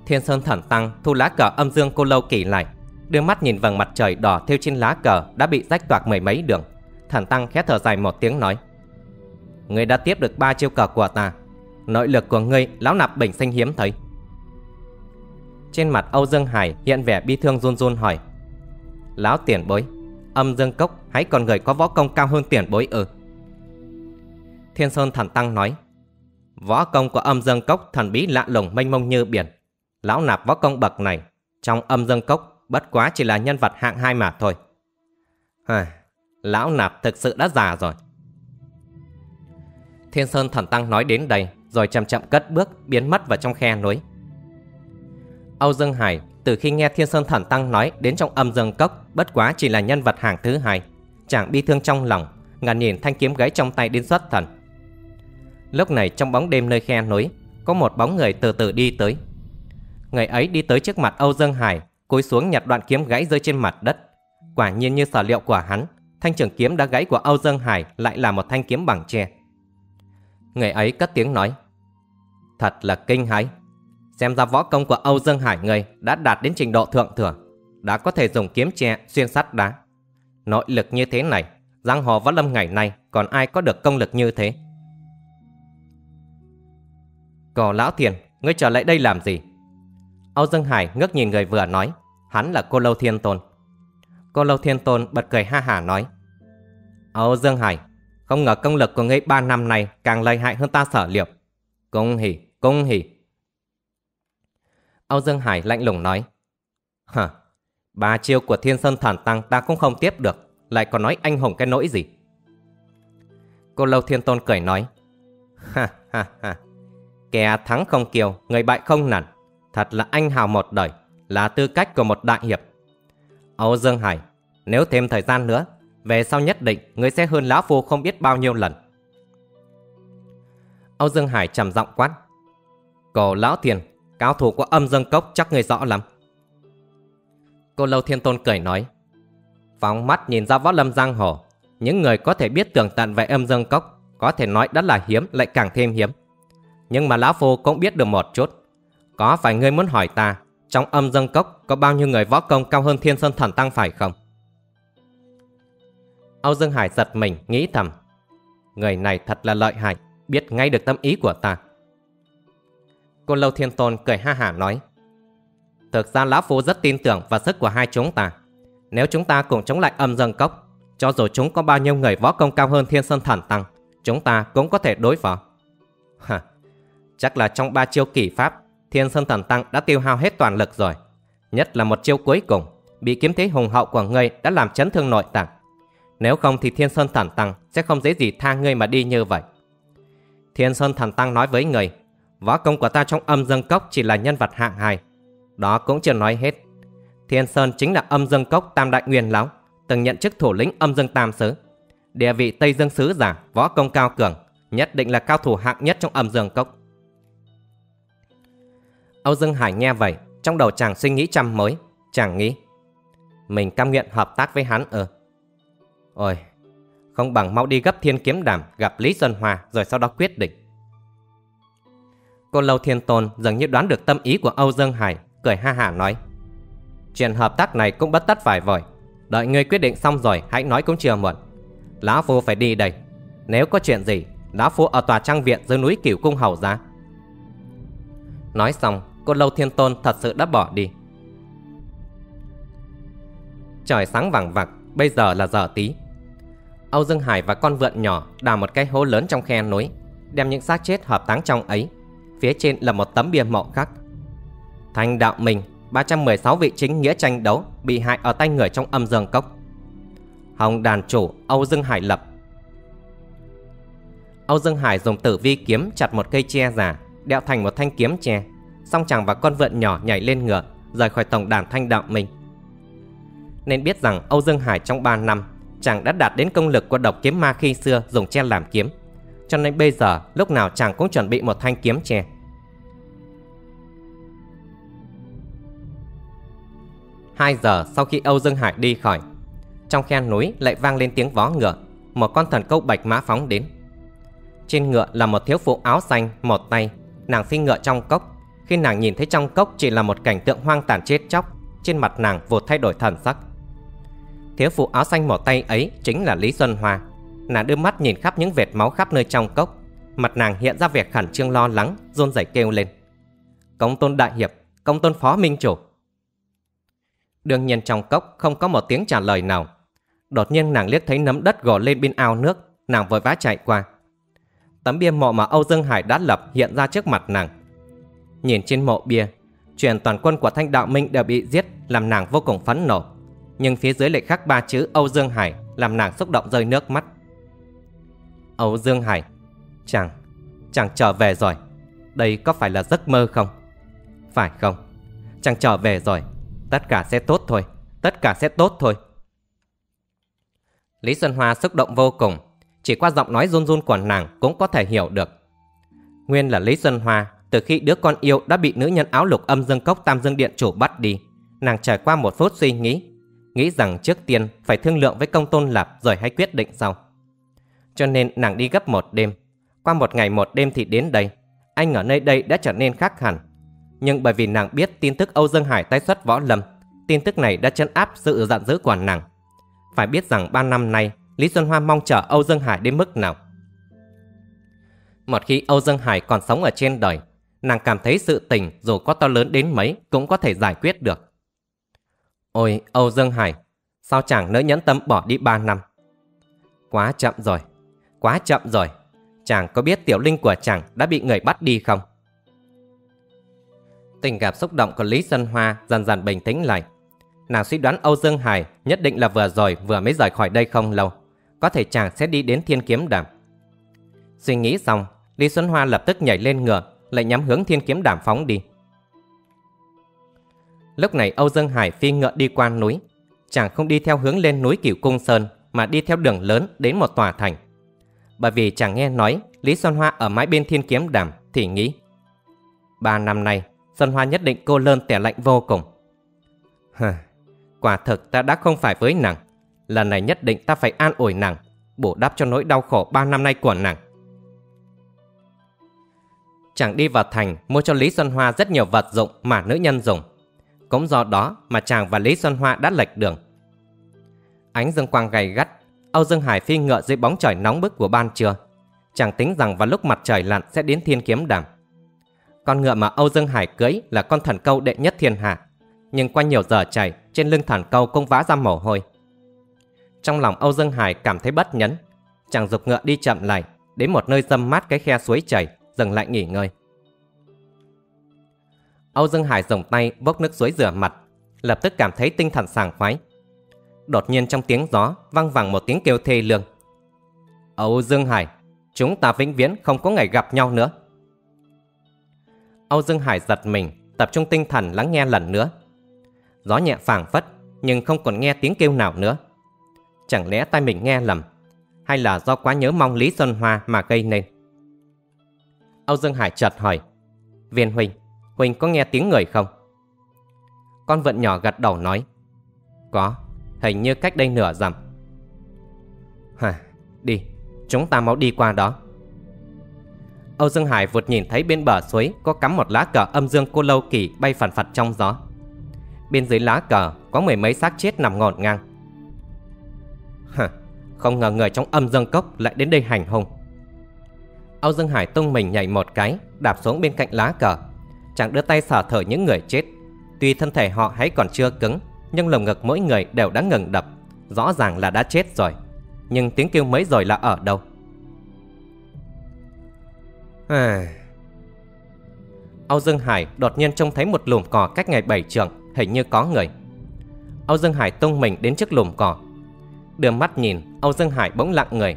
Speaker 1: Thiên Sơn Thần Tăng thu lá cờ âm dương cô lâu kỳ lại Đưa mắt nhìn vầng mặt trời đỏ thêu trên lá cờ Đã bị rách toạc mười mấy đường. Thần Tăng khẽ thở dài một tiếng nói Ngươi đã tiếp được ba chiêu cờ của ta. Nội lực của ngươi lão nạp bình sinh hiếm thấy. Trên mặt Âu Dương Hải hiện vẻ bi thương run run hỏi. Lão tiền bối Âm dương cốc hãy còn người có võ công cao hơn tiền bối ư? Thiên Sơn Thần Tăng nói. Võ công của âm dương cốc thần bí lạ lùng mênh mông như biển. Lão nạp võ công bậc này Trong âm dương cốc bất quá chỉ là nhân vật hạng hai mà thôi. À, Lão nạp thực sự đã già rồi. Thiên Sơn Thần Tăng nói đến đây Rồi chậm chậm cất bước biến mất vào trong khe núi. Âu Dương Hải từ khi nghe Thiên Sơn Thần Tăng nói đến trong âm dương cốc bất quá chỉ là nhân vật hàng thứ hai, chàng bi thương trong lòng, ngàn nhìn thanh kiếm gãy trong tay đến xuất thần. Lúc này trong bóng đêm nơi khe núi Có một bóng người từ từ đi tới. Người ấy đi tới trước mặt Âu Dương Hải Cúi xuống nhặt đoạn kiếm gãy rơi trên mặt đất. Quả nhiên như sở liệu của hắn Thanh trường kiếm đã gãy của Âu Dương Hải Lại là một thanh kiếm bằng tre. Người ấy cất tiếng nói Thật là kinh hãi. Xem ra võ công của Âu Dương Hải người Đã đạt đến trình độ thượng thừa Đã có thể dùng kiếm tre xuyên sắt đá Nội lực như thế này Giang hồ võ lâm ngày nay Còn ai có được công lực như thế Cổ lão thiền, ngươi trở lại đây làm gì? Âu Dương Hải ngước nhìn người vừa nói, hắn là cô Lâu Thiên Tôn. Cô Lâu Thiên Tôn bật cười ha hả nói, Âu Dương Hải, không ngờ công lực của ngươi ba năm này càng lợi hại hơn ta sở liệu. Cung hỉ, cung hỉ. Âu Dương Hải lạnh lùng nói, Hả, ba chiêu của Thiên Sơn Thản Tăng ta cũng không tiếp được, lại còn nói anh hùng cái nỗi gì? Cô Lâu Thiên Tôn cười nói, Ha ha ha, Kẻ thắng không kiêu, người bại không nản. Thật là anh hào một đời, là tư cách của một đại hiệp. Âu Dương Hải, nếu thêm thời gian nữa, về sau nhất định người sẽ hơn Lão Phu không biết bao nhiêu lần. Âu Dương Hải trầm giọng quát. Cổ Lão Thiền, cao thủ của âm dân cốc chắc người rõ lắm. Cô Lâu Thiên Tôn cười nói. Phóng mắt nhìn ra võ lâm giang hồ, những người có thể biết tường tận về âm dân cốc, có thể nói đã là hiếm lại càng thêm hiếm. Nhưng mà Lão Phu cũng biết được một chút Có phải ngươi muốn hỏi ta Trong âm dân cốc có bao nhiêu người võ công cao hơn thiên sơn thần tăng phải không Âu Dương Hải giật mình nghĩ thầm Người này thật là lợi hại Biết ngay được tâm ý của ta Cô Lâu Thiên Tôn cười ha hả nói Thực ra Lão Phu rất tin tưởng vào sức của hai chúng ta. Nếu chúng ta cùng chống lại âm dân cốc, cho dù chúng có bao nhiêu người võ công cao hơn Thiên Sơn Thần Tăng, chúng ta cũng có thể đối phó. Hả, chắc là trong ba chiêu kỷ pháp, Thiên Sơn Thần Tăng đã tiêu hao hết toàn lực rồi. Nhất là một chiêu cuối cùng, bị kiếm thế hùng hậu của ngươi đã làm chấn thương nội tạng. Nếu không thì Thiên Sơn Thần Tăng sẽ không dễ gì tha ngươi mà đi như vậy. Thiên Sơn Thần Tăng nói với người, võ công của ta trong âm dương cốc chỉ là nhân vật hạng hai. Đó cũng chưa nói hết. Thiên Sơn chính là âm dương cốc tam đại nguyên lão, từng nhận chức thủ lĩnh âm dương tam sứ. Địa vị Tây Dương sứ giả, võ công cao cường, nhất định là cao thủ hạng nhất trong âm dương cốc. Âu Dương Hải nghe vậy, trong đầu chàng suy nghĩ trăm mới, chàng nghĩ. Mình cam nguyện hợp tác với hắn ở. Ôi, không bằng mau đi gấp thiên kiếm đàm gặp Lý Xuân hòa, rồi sau đó quyết định. Cô Lâu Thiên Tôn dường như đoán được tâm ý của Âu Dương Hải, cười ha hả nói. Chuyện hợp tác này cũng bất tất phải vội. Đợi ngươi quyết định xong rồi hãy nói cũng chưa muộn. Lão Phu phải đi đây. Nếu có chuyện gì, Lão Phu ở tòa trang viện dưới núi Cửu Cung Hầu ra. Nói xong, cô Lâu Thiên Tôn thật sự đã bỏ đi. Trời sáng vàng vặc, bây giờ là giờ tí. Âu Dương Hải và con vượn nhỏ đào một cái hố lớn trong khe núi, đem những xác chết hợp táng trong ấy. Phía trên là một tấm bia mộ khắc. Thanh đạo mình, 316 vị chính nghĩa tranh đấu bị hại ở tay người trong âm dương cốc. Hồng đàn chủ Âu Dương Hải lập Âu Dương Hải dùng tử vi kiếm chặt một cây tre giả, đeo thành một thanh kiếm tre, xong chàng và con vượn nhỏ nhảy lên ngựa, rời khỏi tổng đàn thanh đạo mình. Nên biết rằng Âu Dương Hải trong 3 năm chàng đã đạt đến công lực của độc kiếm ma khi xưa dùng tre làm kiếm. Cho nên bây giờ lúc nào chàng cũng chuẩn bị một thanh kiếm tre. Hai giờ sau khi Âu Dương Hải đi khỏi, trong khe núi lại vang lên tiếng vó ngựa, một con thần câu bạch mã phóng đến. Trên ngựa là một thiếu phụ áo xanh, một tay, nàng phi ngựa trong cốc. Khi nàng nhìn thấy trong cốc chỉ là một cảnh tượng hoang tàn chết chóc, trên mặt nàng vụt thay đổi thần sắc. Thiếu phụ áo xanh một tay ấy chính là Lý Xuân Hoa. Nàng đưa mắt nhìn khắp những vệt máu khắp nơi trong cốc. Mặt nàng hiện ra vẻ khẩn trương lo lắng, run rẩy kêu lên. Công tôn đại hiệp, công tôn phó minh chủ. Đương nhiên trong cốc không có một tiếng trả lời nào. Đột nhiên nàng liếc thấy nấm đất gò lên bên ao nước, nàng vội vã chạy qua. Tấm bia mộ mà Âu Dương Hải đã lập hiện ra trước mặt nàng. Nhìn trên mộ bia, truyền toàn quân của Thanh Đạo Minh đều bị giết làm nàng vô cùng phẫn nộ nhưng phía dưới lại khắc ba chữ Âu Dương Hải làm nàng xúc động rơi nước mắt. Âu Dương Hải, chàng, chàng trở về rồi. Đây có phải là giấc mơ không? Phải không? Chàng trở về rồi. Tất cả sẽ tốt thôi. Tất cả sẽ tốt thôi. Lý Xuân Hoa xúc động vô cùng. Chỉ qua giọng nói run run của nàng cũng có thể hiểu được. Nguyên là Lý Xuân Hoa, từ khi đứa con yêu đã bị nữ nhân áo lục âm dương cốc Tam Dương Điện chủ bắt đi. Nàng trải qua một phút suy nghĩ, nghĩ rằng trước tiên phải thương lượng với công tôn lạp rồi hãy quyết định sau. Cho nên nàng đi gấp một đêm. Qua một ngày một đêm thì đến đây. Anh ở nơi đây đã trở nên khác hẳn. Nhưng bởi vì nàng biết tin tức Âu Dương Hải tái xuất võ lâm, tin tức này đã chấn áp sự giận dữ của nàng. Phải biết rằng ba năm nay, Lý Xuân Hoa mong chờ Âu Dương Hải đến mức nào. Một khi Âu Dương Hải còn sống ở trên đời, nàng cảm thấy sự tình dù có to lớn đến mấy cũng có thể giải quyết được. Ôi Âu Dương Hải, sao chẳng nỡ nhẫn tâm bỏ đi ba năm? Quá chậm rồi, quá chậm rồi. Chàng có biết tiểu linh của chàng đã bị người bắt đi không? Tình cảm xúc động của Lý Xuân Hoa dần dần bình tĩnh lại. Nàng suy đoán Âu Dương Hải nhất định là vừa rồi vừa mới rời khỏi đây không lâu. Có thể chàng sẽ đi đến thiên kiếm đàm. Suy nghĩ xong, Lý Xuân Hoa lập tức nhảy lên ngựa, lại nhắm hướng thiên kiếm đàm phóng đi. Lúc này Âu Dương Hải phi ngựa đi qua núi. Chàng không đi theo hướng lên núi Cửu Cung Sơn mà đi theo đường lớn đến một tòa thành. Bởi vì chàng nghe nói Lý Xuân Hoa ở mái bên thiên kiếm đàm thì nghĩ. Ba năm nay, Xuân Hoa nhất định cô lơn tẻ lạnh vô cùng. Hờ, quả thực ta đã không phải với nàng. Lần này nhất định ta phải an ủi nàng, bổ đắp cho nỗi đau khổ ba năm nay của nàng. Chàng đi vào thành mua cho Lý Xuân Hoa rất nhiều vật dụng mà nữ nhân dùng cũng do đó mà chàng và Lý Xuân Hoa đã lệch đường. Ánh dương quang gay gắt, Âu Dương Hải phi ngựa dưới bóng trời nóng bức của ban trưa. Chàng tính rằng vào lúc mặt trời lặn sẽ đến thiên kiếm đàm. Con ngựa mà Âu Dương Hải cưỡi là con thần câu đệ nhất thiên hạ. nhưng qua nhiều giờ chạy, trên lưng thần câu cũng vã ra mồ hôi. Trong lòng Âu Dương Hải cảm thấy bất nhẫn, chàng dục ngựa đi chậm lại, đến một nơi dâm mát cái khe suối chảy, dừng lại nghỉ ngơi. Âu Dương Hải dùng tay bốc nước suối rửa mặt, lập tức cảm thấy tinh thần sảng khoái. Đột nhiên trong tiếng gió vang vẳng một tiếng kêu thê lương. Âu Dương Hải, chúng ta vĩnh viễn không có ngày gặp nhau nữa. Âu Dương Hải giật mình, tập trung tinh thần lắng nghe lần nữa. Gió nhẹ phảng phất, nhưng không còn nghe tiếng kêu nào nữa. Chẳng lẽ tai mình nghe lầm, hay là do quá nhớ mong Lý Xuân Hoa mà gây nên? Âu Dương Hải chợt hỏi, Viên Huynh, Huynh có nghe tiếng người không? Con vận nhỏ gật đầu nói, Có, hình như cách đây nửa dặm. Hả, đi, chúng ta mau đi qua đó. Âu Dương Hải vụt nhìn thấy bên bờ suối có cắm một lá cờ âm dương cô lâu kỳ bay phản phật trong gió. Bên dưới lá cờ có mười mấy xác chết nằm ngổn ngang. Hả, không ngờ người trong âm dương cốc lại đến đây hành hung. Âu Dương Hải tung mình nhảy một cái, đạp xuống bên cạnh lá cờ. Chàng đưa tay sờ thở những người chết. Tuy thân thể họ hãy còn chưa cứng, nhưng lồng ngực mỗi người đều đã ngừng đập. Rõ ràng là đã chết rồi. Nhưng tiếng kêu mấy rồi là ở đâu? Âu Dương Hải đột nhiên trông thấy một lùm cỏ cách ngày bảy trường, hình như có người. Âu Dương Hải tung mình đến trước lùm cỏ. Đưa mắt nhìn, Âu Dương Hải bỗng lặng người.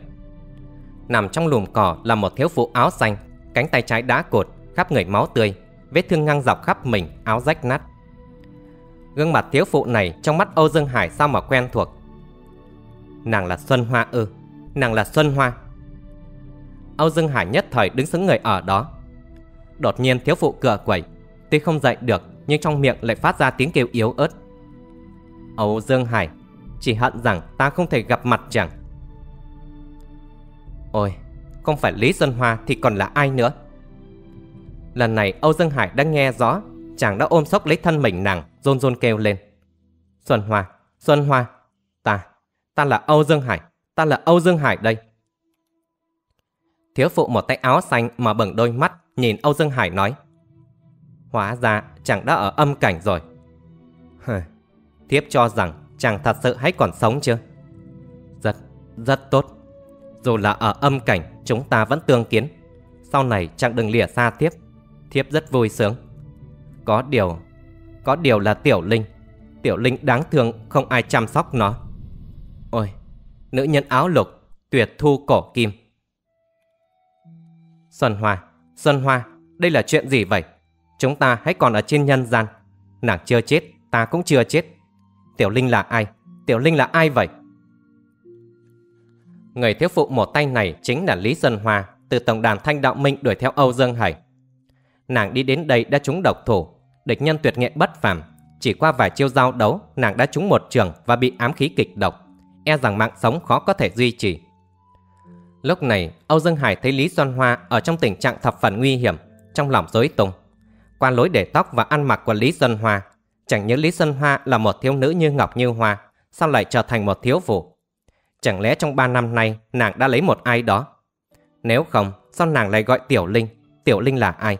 Speaker 1: Nằm trong lùm cỏ là một thiếu phụ áo xanh, cánh tay trái đá cột, khắp người máu tươi, vết thương ngang dọc khắp mình, áo rách nát. Gương mặt thiếu phụ này trong mắt Âu Dương Hải sao mà quen thuộc. Nàng là Xuân Hoa ư, nàng là Xuân Hoa. Âu Dương Hải nhất thời đứng xứng người ở đó. Đột nhiên thiếu phụ cửa quẩy, tuy không dậy được nhưng trong miệng lại phát ra tiếng kêu yếu ớt. Âu Dương Hải, chỉ hận rằng ta không thể gặp mặt chẳng. Ôi, không phải Lý Xuân Hoa thì còn là ai nữa? Lần này Âu Dương Hải đã nghe rõ, chàng đã ôm sốc lấy thân mình nàng, rôn rôn kêu lên. Xuân Hoa, Xuân Hoa, ta, ta là Âu Dương Hải, ta là Âu Dương Hải đây. Thiếu phụ một tay áo xanh mà bừng đôi mắt nhìn Âu Dương Hải nói. Hóa ra chàng đã ở âm cảnh rồi. Thiếp cho rằng chàng thật sự hãy còn sống chưa? Rất, rất tốt. Dù là ở âm cảnh chúng ta vẫn tương kiến. Sau này chàng đừng lìa xa thiếp. Thiếp rất vui sướng. Có điều, có điều là Tiểu Linh. Tiểu Linh đáng thương không ai chăm sóc nó. Ôi, nữ nhân áo lục, tuyệt thu cổ kim. Xuân Hoa, Xuân Hoa, đây là chuyện gì vậy? Chúng ta hãy còn ở trên nhân gian. Nàng chưa chết, ta cũng chưa chết. Tiểu Linh là ai? Tiểu Linh là ai vậy? Người thiếu phụ một tay này chính là Lý Xuân Hoa, từ tổng đàn Thanh Đạo Minh đuổi theo Âu Dương Hải. Nàng đi đến đây đã trúng độc thủ, địch nhân tuyệt nghệ bất phàm. Chỉ qua vài chiêu giao đấu, nàng đã trúng một trường và bị ám khí kịch độc. E rằng mạng sống khó có thể duy trì. Lúc này, Âu Dương Hải thấy Lý Xuân Hoa ở trong tình trạng thập phần nguy hiểm, trong lòng rối tung. Qua lối để tóc và ăn mặc của Lý Xuân Hoa, chẳng nhớ Lý Xuân Hoa là một thiếu nữ như ngọc như hoa, sao lại trở thành một thiếu phụ? Chẳng lẽ trong ba năm nay nàng đã lấy một ai đó? Nếu không, sao nàng lại gọi Tiểu Linh? Tiểu Linh là ai?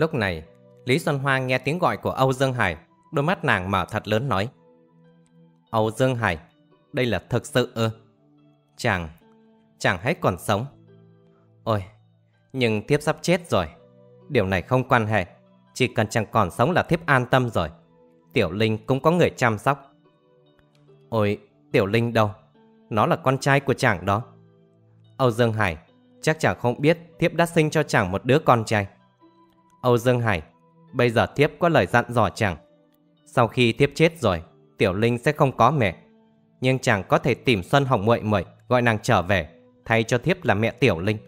Speaker 1: Lúc này, Lý Xuân Hoa nghe tiếng gọi của Âu Dương Hải, đôi mắt nàng mở thật lớn nói. Âu Dương Hải, đây là thực sự ư? Chàng, chàng hãy còn sống. Ôi, nhưng thiếp sắp chết rồi. Điều này không quan hệ. Chỉ cần chàng còn sống là thiếp an tâm rồi. Tiểu Linh cũng có người chăm sóc. Ôi, Tiểu Linh đâu? Nó là con trai của chàng đó. Âu Dương Hải, chắc chàng không biết thiếp đã sinh cho chàng một đứa con trai. Âu Dương Hải, bây giờ thiếp có lời dặn dò chàng. Sau khi thiếp chết rồi, Tiểu Linh sẽ không có mẹ nhưng chàng có thể tìm Xuân Hồng muội muội gọi nàng trở về, thay cho thiếp là mẹ Tiểu Linh.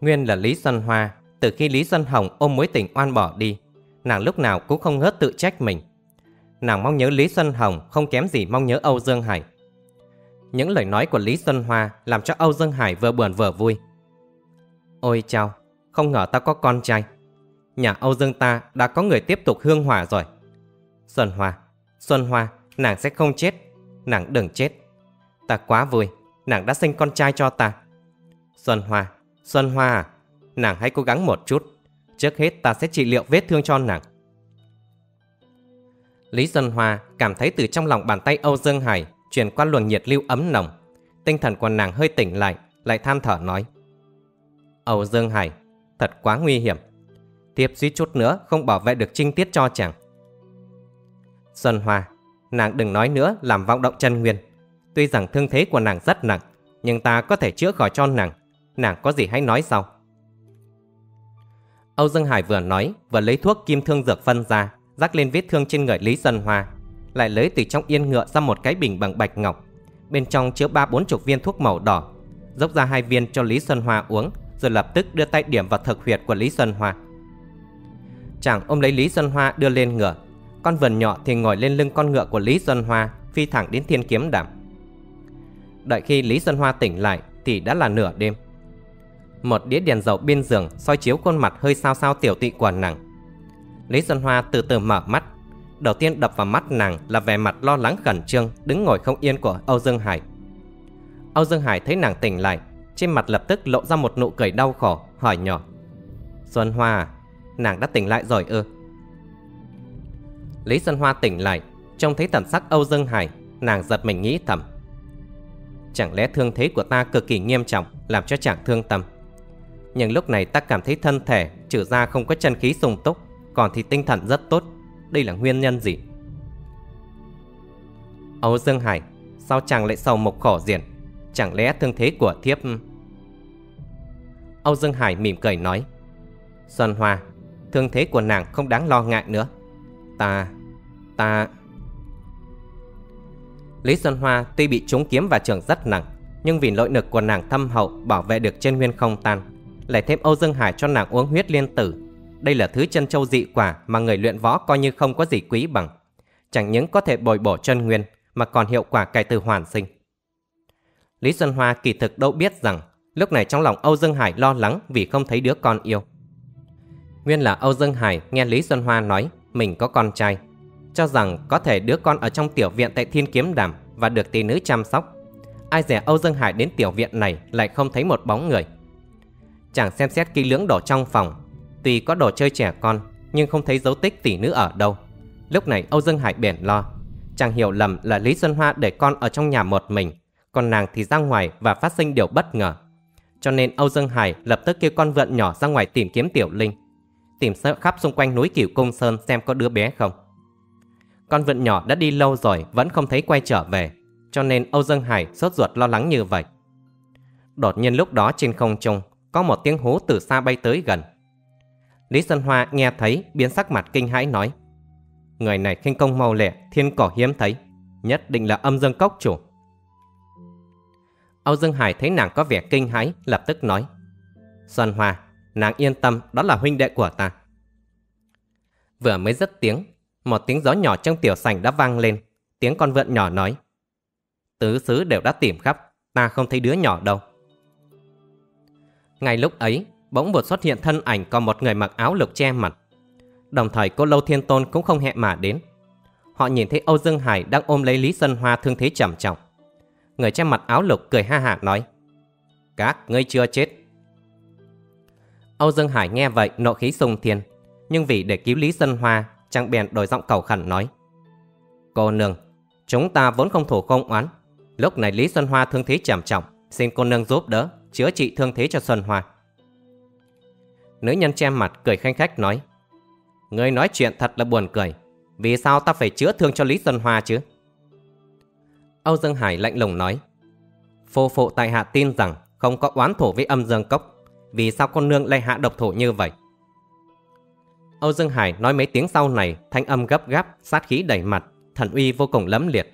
Speaker 1: Nguyên là Lý Xuân Hoa, từ khi Lý Xuân Hồng ôm mối tình oan bỏ đi, nàng lúc nào cũng không ngớt tự trách mình. Nàng mong nhớ Lý Xuân Hồng không kém gì mong nhớ Âu Dương Hải. Những lời nói của Lý Xuân Hoa làm cho Âu Dương Hải vừa buồn vừa vui. Ôi chao, không ngờ ta có con trai. Nhà Âu Dương ta đã có người tiếp tục hương hỏa rồi. Xuân Hoa, Xuân Hoa, nàng sẽ không chết. Nàng đừng chết. Ta quá vui, nàng đã sinh con trai cho ta. Xuân Hoa, Xuân Hoa à, nàng hãy cố gắng một chút. Trước hết ta sẽ trị liệu vết thương cho nàng. Lý Xuân Hoa cảm thấy từ trong lòng bàn tay Âu Dương Hải truyền qua luồng nhiệt lưu ấm nồng. Tinh thần của nàng hơi tỉnh lại, lại than thở nói. Âu Dương Hải, thật quá nguy hiểm. Tiếp suýt chút nữa không bảo vệ được trinh tiết cho chàng. Xuân Hoa, nàng đừng nói nữa làm vọng động chân nguyên. Tuy rằng thương thế của nàng rất nặng, nhưng ta có thể chữa khỏi cho nàng. Nàng có gì hãy nói sau. Âu Dương Hải vừa nói, vừa lấy thuốc kim thương dược phân ra, rắc lên vết thương trên người Lý Xuân Hoa, lại lấy từ trong yên ngựa ra một cái bình bằng bạch ngọc. Bên trong chứa ba bốn chục viên thuốc màu đỏ, dốc ra hai viên cho Lý Xuân Hoa uống, rồi lập tức đưa tay điểm vào thực huyệt của Lý Xuân Hoa. Chàng ôm lấy Lý Xuân Hoa đưa lên ngựa, con vườn nhỏ thì ngồi lên lưng con ngựa của Lý Xuân Hoa, phi thẳng đến thiên kiếm đảm. Đợi khi Lý Xuân Hoa tỉnh lại thì đã là nửa đêm. Một đĩa đèn dầu bên giường soi chiếu khuôn mặt hơi sao sao tiểu tị của nàng. Lý Xuân Hoa từ từ mở mắt. Đầu tiên đập vào mắt nàng là vẻ mặt lo lắng khẩn trương, đứng ngồi không yên của Âu Dương Hải. Âu Dương Hải thấy nàng tỉnh lại, trên mặt lập tức lộ ra một nụ cười đau khổ, hỏi nhỏ. Xuân Hoa à, nàng đã tỉnh lại rồi ư? Lý Xuân Hoa tỉnh lại, trông thấy thần sắc Âu Dương Hải, nàng giật mình nghĩ thầm. Chẳng lẽ thương thế của ta cực kỳ nghiêm trọng, làm cho chàng thương tâm? Nhưng lúc này ta cảm thấy thân thể trừ ra không có chân khí sung túc, còn thì tinh thần rất tốt. Đây là nguyên nhân gì? Âu Dương Hải, sao chàng lại sầu một khổ diện? Chẳng lẽ thương thế của thiếp... Âu Dương Hải mỉm cười nói Xuân Hoa, thương thế của nàng không đáng lo ngại nữa. Ta... ta... Lý Xuân Hoa tuy bị trúng kiếm và trường rất nặng, nhưng vì nội lực của nàng thâm hậu bảo vệ được chân nguyên không tan, lại thêm Âu Dương Hải cho nàng uống huyết liên tử. Đây là thứ chân châu dị quả mà người luyện võ coi như không có gì quý bằng. Chẳng những có thể bồi bổ chân nguyên mà còn hiệu quả cải từ hoàn sinh. Lý Xuân Hoa kỳ thực đâu biết rằng lúc này trong lòng Âu Dương Hải lo lắng vì không thấy đứa con yêu. Nguyên là Âu Dương Hải nghe Lý Xuân Hoa nói mình có con trai, cho rằng có thể đứa con ở trong tiểu viện tại Thiên Kiếm Đàm và được tỷ nữ chăm sóc. Ai dè Âu Dương Hải đến tiểu viện này lại không thấy một bóng người. Chàng xem xét kỹ lưỡng đồ trong phòng, tuy có đồ chơi trẻ con nhưng không thấy dấu tích tỷ nữ ở đâu. Lúc này Âu Dương Hải bền lo, chàng hiểu lầm là Lý Xuân Hoa để con ở trong nhà một mình, còn nàng thì ra ngoài và phát sinh điều bất ngờ. Cho nên Âu Dương Hải lập tức kêu con vượn nhỏ ra ngoài tìm kiếm Tiểu Linh tìm sợ khắp xung quanh núi Cửu Cung Sơn xem có đứa bé không. Con vượn nhỏ đã đi lâu rồi vẫn không thấy quay trở về, cho nên Âu Dương Hải sốt ruột lo lắng như vậy. Đột nhiên lúc đó trên không trung có một tiếng hú từ xa bay tới gần. Lý Sơn Hoa nghe thấy biến sắc mặt kinh hãi nói Người này khinh công mau lẹ, thiên cỏ hiếm thấy, nhất định là âm dương cốc chủ. Âu Dương Hải thấy nàng có vẻ kinh hãi, lập tức nói Xuân Hoa, Nàng yên tâm, đó là huynh đệ của ta. Vừa mới dứt tiếng, một tiếng gió nhỏ trong tiểu sảnh đã vang lên. Tiếng con vượn nhỏ nói. Tứ xứ đều đã tìm khắp, ta không thấy đứa nhỏ đâu. Ngay lúc ấy, bỗng một xuất hiện thân ảnh có một người mặc áo lục che mặt. Đồng thời cô Lâu Thiên Tôn cũng không hẹn mà đến. Họ nhìn thấy Âu Dương Hải đang ôm lấy Lý Sơn Hoa thương thế trầm trọng. Người che mặt áo lục cười ha hả nói. Các ngươi chưa chết, Âu Dương Hải nghe vậy nộ khí sung thiên, nhưng vì để cứu Lý Dân Hoa, chàng bèn đổi giọng cầu khẩn nói. Cô nương, chúng ta vốn không thủ không oán. Lúc này Lý Xuân Hoa thương thế trầm trọng, xin cô nương giúp đỡ, chữa trị thương thế cho Xuân Hoa. Nữ nhân che mặt cười khanh khách nói. Người nói chuyện thật là buồn cười, vì sao ta phải chữa thương cho Lý Xuân Hoa chứ? Âu Dương Hải lạnh lùng nói. Phô phụ tại hạ tin rằng không có oán thổ với âm dương cốc vì sao con nương lại hạ độc thủ như vậy? Âu Dương Hải nói mấy tiếng sau này, thanh âm gấp gáp, sát khí đầy mặt, thần uy vô cùng lấm liệt.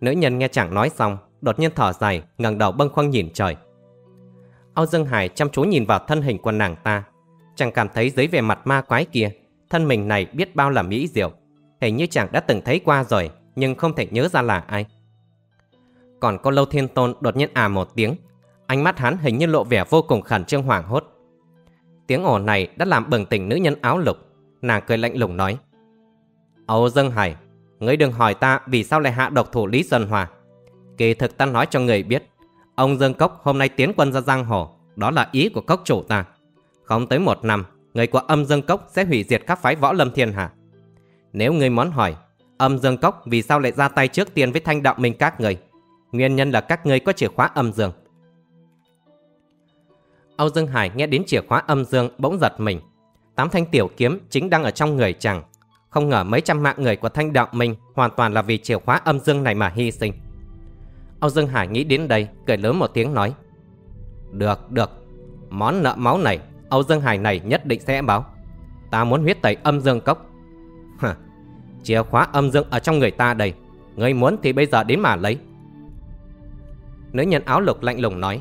Speaker 1: Nữ nhân nghe chàng nói xong, đột nhiên thở dài, ngẩng đầu bâng khuâng nhìn trời. Âu Dương Hải chăm chú nhìn vào thân hình của nàng ta, chàng cảm thấy dưới vẻ mặt ma quái kia, thân mình này biết bao là mỹ diệu, hình như chàng đã từng thấy qua rồi, nhưng không thể nhớ ra là ai. Còn cô Lâu Thiên Tôn đột nhiên à một tiếng, Ánh mắt hắn hình như lộ vẻ vô cùng khẩn trương hoảng hốt. Tiếng ồn này đã làm bừng tỉnh nữ nhân áo lục. Nàng cười lạnh lùng nói. Âu Dương Hải, ngươi đừng hỏi ta vì sao lại hạ độc thủ Lý Xuân Hòa. Kỳ thực ta nói cho người biết, ông Dương Cốc hôm nay tiến quân ra giang hồ, đó là ý của cốc chủ ta. Không tới một năm, người của âm dương cốc sẽ hủy diệt các phái võ lâm thiên hạ. Nếu ngươi muốn hỏi, âm dương cốc vì sao lại ra tay trước tiên với thanh đạo minh các người? Nguyên nhân là các ngươi có chìa khóa âm dương. Âu Dương Hải nghe đến chìa khóa âm dương bỗng giật mình. Tám thanh tiểu kiếm chính đang ở trong người chàng. Không ngờ mấy trăm mạng người của thanh đạo minh hoàn toàn là vì chìa khóa âm dương này mà hy sinh. Âu Dương Hải nghĩ đến đây, cười lớn một tiếng nói. Được, được. Món nợ máu này, Âu Dương Hải này nhất định sẽ báo. Ta muốn huyết tẩy âm dương cốc. Hả, chìa khóa âm dương ở trong người ta đây. Người muốn thì bây giờ đến mà lấy. Nữ nhân áo lục lạnh lùng nói.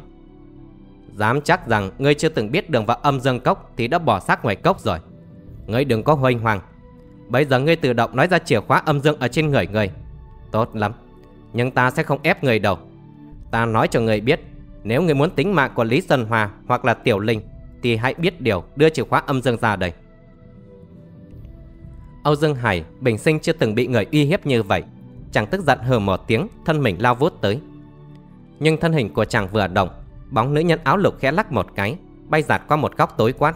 Speaker 1: Dám chắc rằng ngươi chưa từng biết đường vào âm dương cốc thì đã bỏ xác ngoài cốc rồi. Ngươi đừng có hoành hoàng. Bây giờ ngươi tự động nói ra chìa khóa âm dương ở trên người ngươi. Tốt lắm. Nhưng ta sẽ không ép người đâu. Ta nói cho người biết, nếu người muốn tính mạng của Lý Sơn Hòa hoặc là Tiểu Linh, thì hãy biết điều đưa chìa khóa âm dương ra đây. Âu Dương Hải bình sinh chưa từng bị người uy hiếp như vậy, chẳng tức giận hờ một tiếng, thân mình lao vút tới. Nhưng thân hình của chàng vừa động, bóng nữ nhân áo lục khẽ lắc một cái, bay giạt qua một góc tối quát.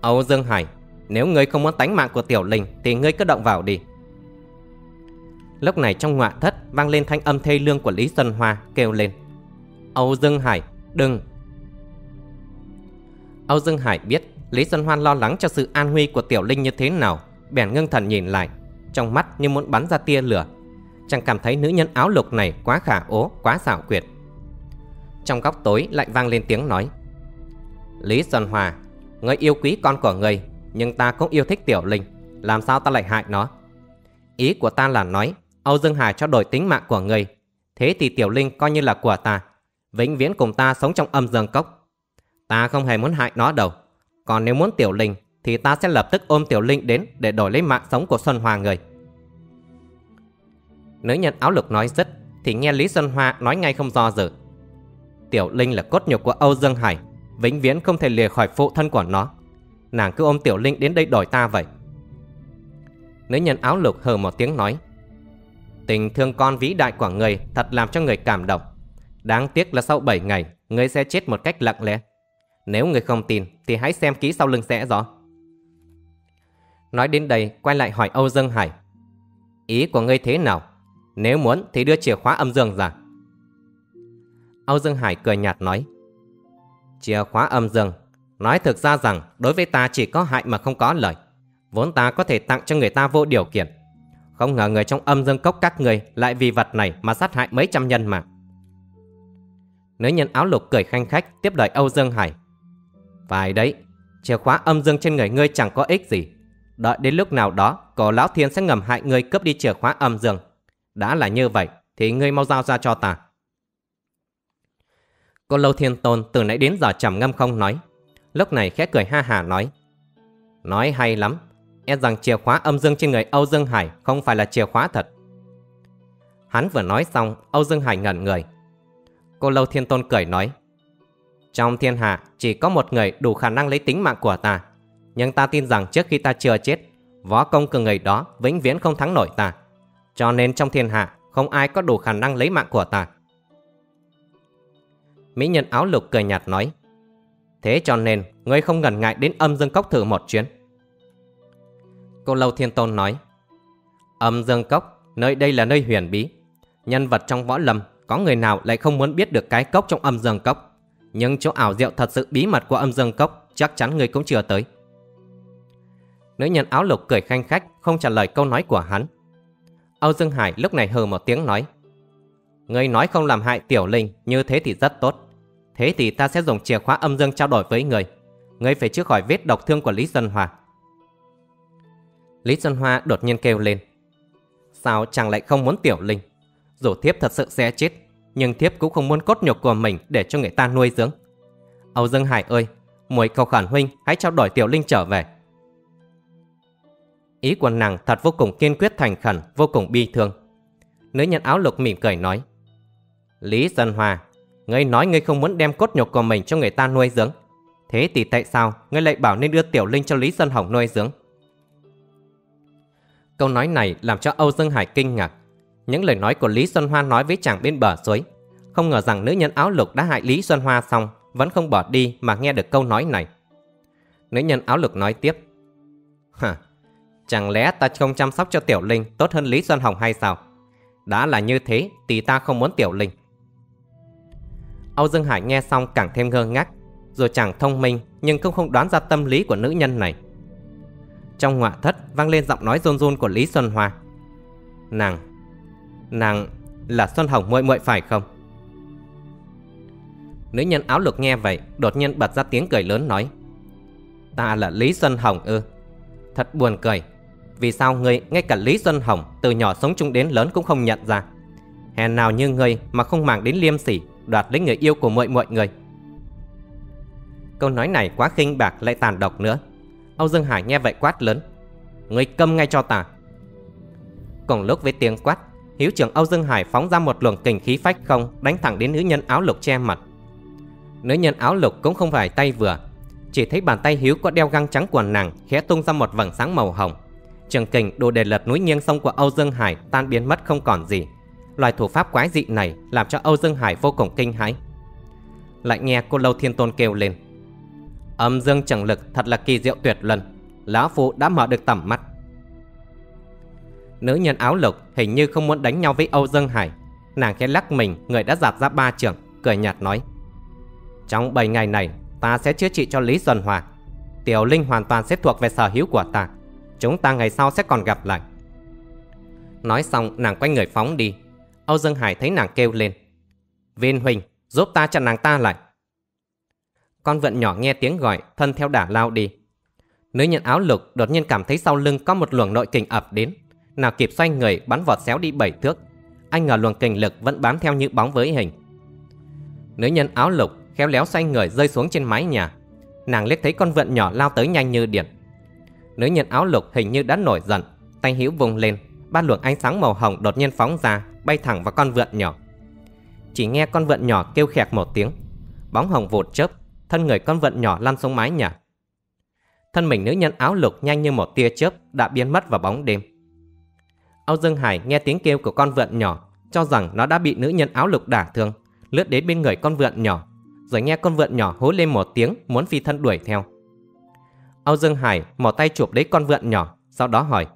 Speaker 1: Âu Dương Hải, nếu ngươi không muốn tánh mạng của Tiểu Linh thì ngươi cứ động vào đi. Lúc này trong ngoại thất vang lên thanh âm thê lương của Lý Xuân Hoa kêu lên. Âu Dương Hải, đừng! Âu Dương Hải biết Lý Xuân Hoan lo lắng cho sự an nguy của Tiểu Linh như thế nào, bèn ngưng thần nhìn lại, trong mắt như muốn bắn ra tia lửa. Chẳng cảm thấy nữ nhân áo lục này quá khả ố, quá xảo quyệt. Trong góc tối lại vang lên tiếng nói. Lý Xuân Hoa, ngươi yêu quý con của ngươi, nhưng ta cũng yêu thích Tiểu Linh, làm sao ta lại hại nó? Ý của ta là nói, Âu Dương Hải cho đổi tính mạng của ngươi, thế thì Tiểu Linh coi như là của ta, vĩnh viễn cùng ta sống trong âm dương cốc. Ta không hề muốn hại nó đâu. Còn nếu muốn Tiểu Linh thì ta sẽ lập tức ôm Tiểu Linh đến để đổi lấy mạng sống của Xuân Hoa người. Nữ nhân áo lục nói dứt thì nghe Lý Xuân Hoa nói ngay không do dự. Tiểu Linh là cốt nhục của Âu Dương Hải, vĩnh viễn không thể lìa khỏi phụ thân của nó. Nàng cứ ôm Tiểu Linh đến đây đổi ta vậy. Nữ nhân áo lục hờ một tiếng nói. Tình thương con vĩ đại của người thật làm cho người cảm động. Đáng tiếc là sau 7 ngày, người sẽ chết một cách lặng lẽ. Nếu người không tin, thì hãy xem kỹ sau lưng sẽ rõ. Nói đến đây, quay lại hỏi Âu Dương Hải. Ý của ngươi thế nào? Nếu muốn thì đưa chìa khóa âm dương ra. Âu Dương Hải cười nhạt nói. Chìa khóa âm dương, nói thực ra rằng đối với ta chỉ có hại mà không có lợi. Vốn ta có thể tặng cho người ta vô điều kiện. Không ngờ người trong âm dương cốc các người lại vì vật này mà sát hại mấy trăm nhân mạng. Nữ nhân áo lục cười khanh khách tiếp lời Âu Dương Hải. Phải đấy, chìa khóa âm dương trên người ngươi chẳng có ích gì. Đợi đến lúc nào đó, cổ lão thiên sẽ ngầm hại ngươi cướp đi chìa khóa âm dương. Đã là như vậy, thì ngươi mau giao ra cho ta. Cô Lâu Thiên Tôn từ nãy đến giờ trầm ngâm không nói. Lúc này khẽ cười ha hà nói. Nói hay lắm, e rằng chìa khóa âm dương trên người Âu Dương Hải không phải là chìa khóa thật. Hắn vừa nói xong, Âu Dương Hải ngẩn người, Cô Lâu Thiên Tôn cười nói Trong thiên hạ chỉ có một người đủ khả năng lấy tính mạng của ta Nhưng ta tin rằng trước khi ta chưa chết Võ công cường người đó vĩnh viễn không thắng nổi ta cho nên trong thiên hạ không ai có đủ khả năng lấy mạng của ta Mỹ nhân áo lục cười nhạt nói Thế cho nên ngươi không ngần ngại đến âm dương cốc thử một chuyến Cô Lâu Thiên Tôn nói Âm dương cốc, nơi đây là nơi huyền bí Nhân vật trong võ lâm có người nào lại không muốn biết được cái cốc trong âm dương cốc. Nhưng chỗ ảo diệu thật sự bí mật của âm dương cốc chắc chắn người cũng chưa tới. Nữ nhân áo lục cười khanh khách, không trả lời câu nói của hắn. Âu Dương Hải lúc này hừ một tiếng nói. "Ngươi nói không làm hại tiểu linh, như thế thì rất tốt. Thế thì ta sẽ dùng chìa khóa âm dương trao đổi với người. Ngươi phải trước khỏi vết độc thương của Lý Dân Hoa. Lý Dân Hoa đột nhiên kêu lên. Sao chàng lại không muốn tiểu linh? Dù thiếp thật sự sẽ chết Nhưng thiếp cũng không muốn cốt nhục của mình Để cho người ta nuôi dưỡng Âu Dương Hải ơi Muội cầu khẩn huynh hãy trao đổi tiểu linh trở về Ý của nàng thật vô cùng kiên quyết thành khẩn Vô cùng bi thương Nữ nhân áo lục mỉm cười nói Lý Dân Hòa Ngươi nói ngươi không muốn đem cốt nhục của mình cho người ta nuôi dưỡng Thế thì tại sao ngươi lại bảo nên đưa tiểu linh cho Lý Dân Hồng nuôi dưỡng Câu nói này làm cho Âu Dương Hải kinh ngạc những lời nói của Lý Xuân Hoa nói với chàng bên bờ suối. Không ngờ rằng nữ nhân áo lục đã hại Lý Xuân Hoa xong, vẫn không bỏ đi mà nghe được câu nói này. Nữ nhân áo lục nói tiếp. Hả, chẳng lẽ ta không chăm sóc cho Tiểu Linh tốt hơn Lý Xuân Hồng hay sao? Đã là như thế thì ta không muốn Tiểu Linh. Âu Dương Hải nghe xong càng thêm ngơ ngác, dù chẳng thông minh nhưng cũng không đoán ra tâm lý của nữ nhân này. Trong ngọa thất vang lên giọng nói run run của Lý Xuân Hoa. Nàng, nàng là Xuân Hồng muội muội phải không? Nữ nhân áo lục nghe vậy, đột nhiên bật ra tiếng cười lớn nói: "Ta là Lý Xuân Hồng ư? Thật buồn cười. Vì sao ngươi ngay cả Lý Xuân Hồng từ nhỏ sống chung đến lớn cũng không nhận ra? Hèn nào như ngươi mà không màng đến liêm sỉ, đoạt lấy người yêu của muội muội người?" Câu nói này quá khinh bạc lại tàn độc nữa. Âu Dương Hải nghe vậy quát lớn: "Ngươi câm ngay cho ta!" Cùng lúc với tiếng quát, Hiếu trưởng Âu Dương Hải phóng ra một luồng kình khí phách không đánh thẳng đến nữ nhân áo lục che mặt. Nữ nhân áo lục cũng không phải tay vừa, chỉ thấy bàn tay Hiếu có đeo găng trắng quần nàng khẽ tung ra một vầng sáng màu hồng. Trường kình đủ để lật núi nghiêng sông của Âu Dương Hải tan biến mất không còn gì. Loài thủ pháp quái dị này làm cho Âu Dương Hải vô cùng kinh hãi. Lại nghe cô Lâu Thiên Tôn kêu lên. Âm dương chẳng lực thật là kỳ diệu tuyệt luân. Lão Phu đã mở được tầm mắt. Nữ nhân áo lục hình như không muốn đánh nhau với Âu Dương Hải. Nàng khẽ lắc mình, người đã giạt ra ba trường, cười nhạt nói. Trong 7 ngày này, ta sẽ chữa trị cho Lý Xuân Hòa. Tiểu Linh hoàn toàn sẽ thuộc về sở hữu của ta. Chúng ta ngày sau sẽ còn gặp lại. Nói xong, nàng quay người phóng đi. Âu Dương Hải thấy nàng kêu lên. Viên Huỳnh, giúp ta chặn nàng ta lại. Con vận nhỏ nghe tiếng gọi, thân theo đả lao đi. Nữ nhân áo lục đột nhiên cảm thấy sau lưng có một luồng nội kình ập đến, nào kịp xoay người bắn vọt xéo đi bảy thước. Anh ngờ luồng kình lực vẫn bám theo như bóng với hình. Nữ nhân áo lục khéo léo xoay người rơi xuống trên mái nhà. Nàng liếc thấy con vượn nhỏ lao tới nhanh như điện. Nữ nhân áo lục hình như đã nổi giận, tay hữu vùng lên, ba luồng ánh sáng màu hồng đột nhiên phóng ra, bay thẳng vào con vượn nhỏ. Chỉ nghe con vượn nhỏ kêu khẹt một tiếng, bóng hồng vụt chớp, thân người con vượn nhỏ lăn xuống mái nhà. Thân mình nữ nhân áo lục nhanh như một tia chớp đã biến mất vào bóng đêm. Âu Dương Hải nghe tiếng kêu của con vượn nhỏ, cho rằng nó đã bị nữ nhân áo lục đả thương, lướt đến bên người con vượn nhỏ, rồi nghe con vượn nhỏ hú lên một tiếng muốn phi thân đuổi theo. Âu Dương Hải mò tay chụp lấy con vượn nhỏ, sau đó hỏi: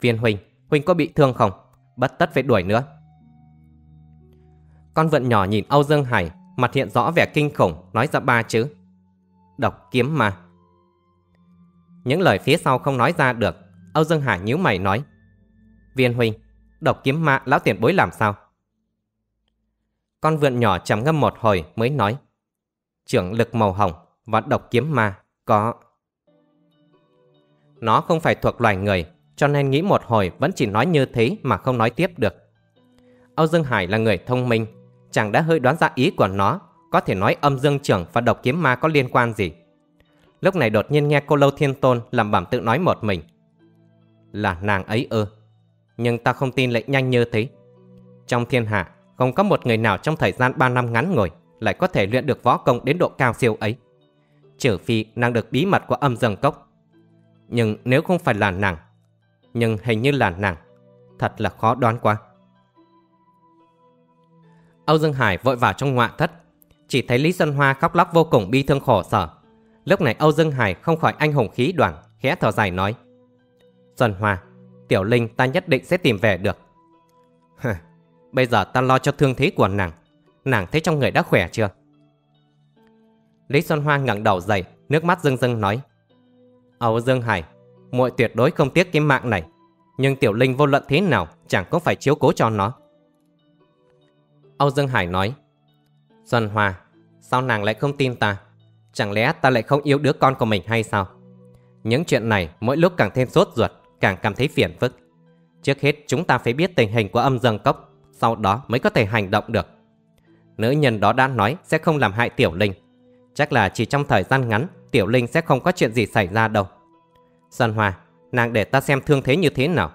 Speaker 1: "Viên huynh, huynh có bị thương không? Bất tất phải đuổi nữa." Con vượn nhỏ nhìn Âu Dương Hải, mặt hiện rõ vẻ kinh khủng, nói ra ba chữ: "Độc kiếm ma." Những lời phía sau không nói ra được, Âu Dương Hải nhíu mày nói: Viên huynh, độc kiếm ma lão tiền bối làm sao? Con vượn nhỏ trầm ngâm một hồi mới nói. Trưởng lực màu hồng và độc kiếm ma có... Nó không phải thuộc loài người, cho nên nghĩ một hồi vẫn chỉ nói như thế mà không nói tiếp được. Âu Dương Hải là người thông minh, chàng đã hơi đoán ra ý của nó, có thể nói âm dương trưởng và độc kiếm ma có liên quan gì. Lúc này đột nhiên nghe cô Lâu Thiên Tôn làm bẩm tự nói một mình. Là nàng ấy ư? nhưng ta không tin lại nhanh như thế. Trong thiên hạ, không có một người nào trong thời gian 3 năm ngắn ngồi lại có thể luyện được võ công đến độ cao siêu ấy. Trừ phi nàng được bí mật của âm dương cốc. Nhưng nếu không phải là nàng, nhưng hình như là nàng, thật là khó đoán quá. Âu Dương Hải vội vào trong ngoại thất, chỉ thấy Lý Xuân Hoa khóc lóc vô cùng bi thương khổ sở. Lúc này Âu Dương Hải không khỏi anh hùng khí đoàn, khẽ thở dài nói. Xuân Hoa, Tiểu Linh ta nhất định sẽ tìm về được. Bây giờ ta lo cho thương thế của nàng. Nàng thấy trong người đã khỏe chưa? Lý Xuân Hoa ngẩng đầu dậy, nước mắt rưng rưng nói. Âu Dương Hải, muội tuyệt đối không tiếc cái mạng này. Nhưng Tiểu Linh vô luận thế nào chẳng cũng phải chiếu cố cho nó. Âu Dương Hải nói. Xuân Hoa, sao nàng lại không tin ta? Chẳng lẽ ta lại không yêu đứa con của mình hay sao? Những chuyện này mỗi lúc càng thêm sốt ruột càng cảm thấy phiền phức. Trước hết chúng ta phải biết tình hình của âm dương cốc, sau đó mới có thể hành động được. Nữ nhân đó đã nói sẽ không làm hại Tiểu Linh. Chắc là chỉ trong thời gian ngắn, Tiểu Linh sẽ không có chuyện gì xảy ra đâu. Sơn Hoa, nàng để ta xem thương thế như thế nào.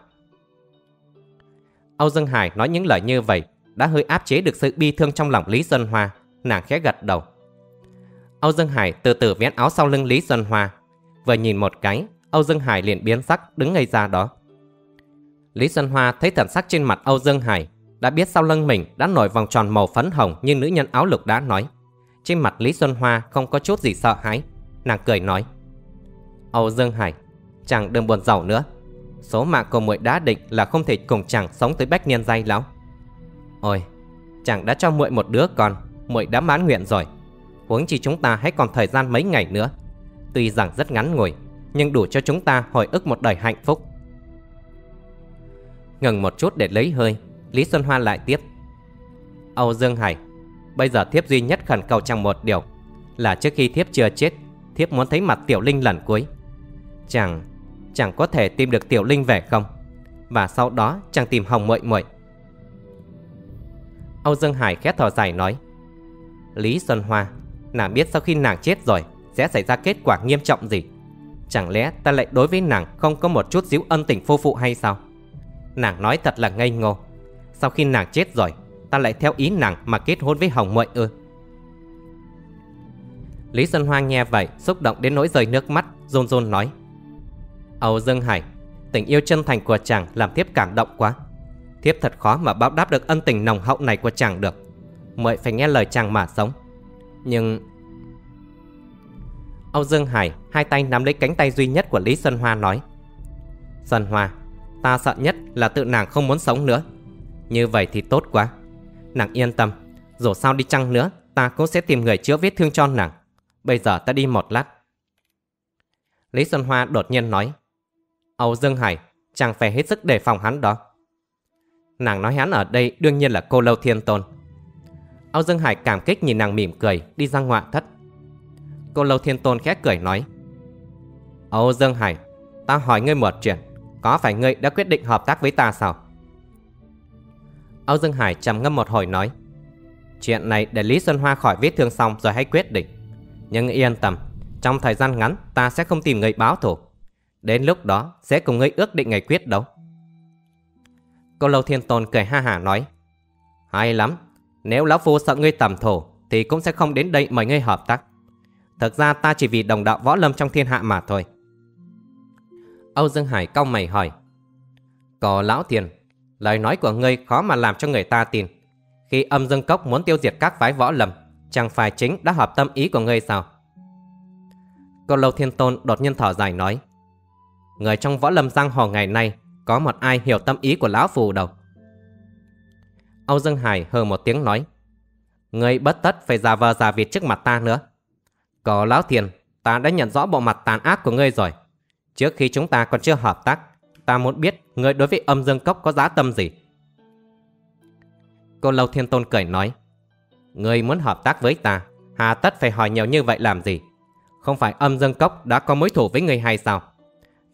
Speaker 1: Âu Dương Hải nói những lời như vậy đã hơi áp chế được sự bi thương trong lòng Lý Xuân Hoa, nàng khẽ gật đầu. Âu Dương Hải từ từ vén áo sau lưng Lý Xuân Hoa, vừa nhìn một cái Âu Dương Hải liền biến sắc đứng ngay ra đó. Lý Xuân Hoa thấy thần sắc trên mặt Âu Dương Hải, đã biết sau lưng mình đã nổi vòng tròn màu phấn hồng như nữ nhân áo lục đã nói. Trên mặt Lý Xuân Hoa không có chút gì sợ hãi, nàng cười nói: Âu Dương Hải Chàng đừng buồn giàu nữa. Số mạng của muội đã định là không thể cùng chàng sống tới bách niên dây lắm Ôi, Chàng đã cho muội một đứa con, muội đã mãn nguyện rồi. Huống chi chúng ta hãy còn thời gian mấy ngày nữa. Tuy rằng rất ngắn ngủi, Nhưng đủ cho chúng ta hồi ức một đời hạnh phúc. Ngừng một chút để lấy hơi, Lý Xuân Hoa lại tiếp. Âu Dương Hải, Bây giờ thiếp duy nhất khẩn cầu chàng một điều, Là trước khi thiếp chưa chết, Thiếp muốn thấy mặt Tiểu Linh lần cuối. Chàng Chàng có thể tìm được Tiểu Linh về không? Và sau đó chàng tìm Hồng muội muội. Âu Dương Hải khét thở dài nói, Lý Xuân Hoa, Nàng biết sau khi nàng chết rồi Sẽ xảy ra kết quả nghiêm trọng gì? Chẳng lẽ ta lại đối với nàng Không có một chút xíu ân tình phu phụ hay sao? Nàng nói thật là ngây ngô, Sau khi nàng chết rồi, Ta lại theo ý nàng mà kết hôn với Hồng Muội ư? Lý Xuân Hoa nghe vậy Xúc động đến nỗi rơi nước mắt Rôn rôn nói Âu Dương Hải, Tình yêu chân thành của chàng làm thiếp cảm động quá. Thiếp thật khó mà báo đáp được ân tình nồng hậu này của chàng được. Mời phải nghe lời chàng mà sống. Nhưng Âu Dương Hải, hai tay nắm lấy cánh tay duy nhất của Lý Xuân Hoa nói, Xuân Hoa, Ta sợ nhất là tự nàng không muốn sống nữa. Như vậy thì tốt quá. Nàng yên tâm, Dù sao đi chăng nữa, Ta cũng sẽ tìm người chữa vết thương cho nàng. Bây giờ ta đi một lát. Lý Xuân Hoa đột nhiên nói Âu Dương Hải, Chàng phải hết sức đề phòng hắn đó. Nàng nói hắn ở đây đương nhiên là cô Lâu Thiên Tôn. Âu Dương Hải cảm kích nhìn nàng mỉm cười, Đi ra ngoại thất. Cô Lâu Thiên Tôn khẽ cười nói, Âu Dương Hải, Ta hỏi ngươi một chuyện, Có phải ngươi đã quyết định hợp tác với ta sao? Âu Dương Hải trầm ngâm một hồi nói, Chuyện này để Lý Xuân Hoa khỏi vết thương xong rồi hãy quyết định. Nhưng yên tâm, Trong thời gian ngắn ta sẽ không tìm người báo thù. Đến lúc đó, sẽ cùng ngươi ước định ngày quyết đấu Cô Lâu Thiên Tôn cười ha hả nói, Hay lắm, Nếu Lão Phu sợ ngươi tầm thổ Thì cũng sẽ không đến đây mời ngươi hợp tác. Thực ra ta chỉ vì đồng đạo võ lâm trong thiên hạ mà thôi. Âu Dương Hải cau mày hỏi, Có Lão Thiên Lời nói của ngươi khó mà làm cho người ta tin. Khi âm dương cốc muốn tiêu diệt các phái võ lâm, Chẳng phải chính đã hợp tâm ý của ngươi sao? Cô Lâu Thiên Tôn đột nhiên thở dài nói Người trong võ lâm giang hồ ngày nay Có một ai hiểu tâm ý của lão phù đâu? Âu Dương Hải hờ một tiếng nói, người bất tất phải giả vờ giả vịt trước mặt ta nữa. Có lão thiền, Ta đã nhận rõ bộ mặt tàn ác của ngươi rồi. Trước khi chúng ta còn chưa hợp tác, Ta muốn biết ngươi đối với âm dương cốc có giá tâm gì? Cô Lâu Thiên Tôn cười nói, Ngươi muốn hợp tác với ta, Hà tất phải hỏi nhiều như vậy làm gì? Không phải âm dương cốc đã có mối thù với ngươi hay sao?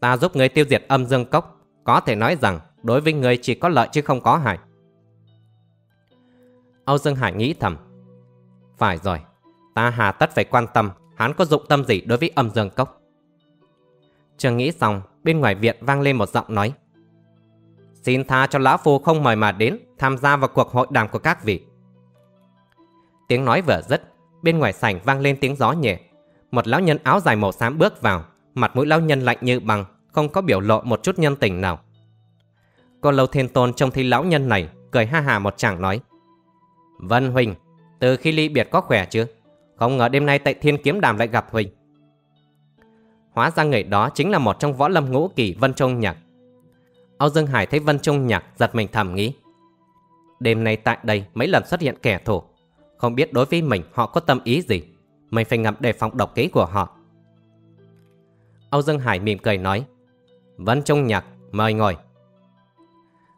Speaker 1: Ta giúp ngươi tiêu diệt âm dương cốc. Có thể nói rằng, đối với ngươi chỉ có lợi chứ không có hại. Âu Dương Hải nghĩ thầm. Phải rồi, Ta hà tất phải quan tâm, Hắn có dụng tâm gì đối với âm dương cốc? Chưa nghĩ xong, Bên ngoài viện vang lên một giọng nói. Xin tha cho Lão Phu không mời mà đến, Tham gia vào cuộc hội đàm của các vị. Tiếng nói vừa dứt, Bên ngoài sảnh vang lên tiếng gió nhẹ. Một lão nhân áo dài màu xám bước vào, Mặt mũi lão nhân lạnh như bằng không có biểu lộ một chút nhân tình nào. Cô Lâu Thiên Tôn trông thấy lão nhân này, Cười ha hà một chàng nói, Vân Huỳnh, Từ khi ly biệt có khỏe chứ Không ngờ đêm nay tại Thiên Kiếm Đàm lại gặp Huỳnh. Hóa ra người đó chính là một trong võ lâm ngũ kỳ Vân Trung Nhạc. Âu Dương Hải thấy Vân Trung Nhạc giật mình thầm nghĩ, Đêm nay tại đây mấy lần xuất hiện kẻ thù, Không biết đối với mình họ có tâm ý gì, Mình phải ngầm đề phòng độc kế của họ. Âu Dương Hải mỉm cười nói Vân Trung Nhạc mời ngồi.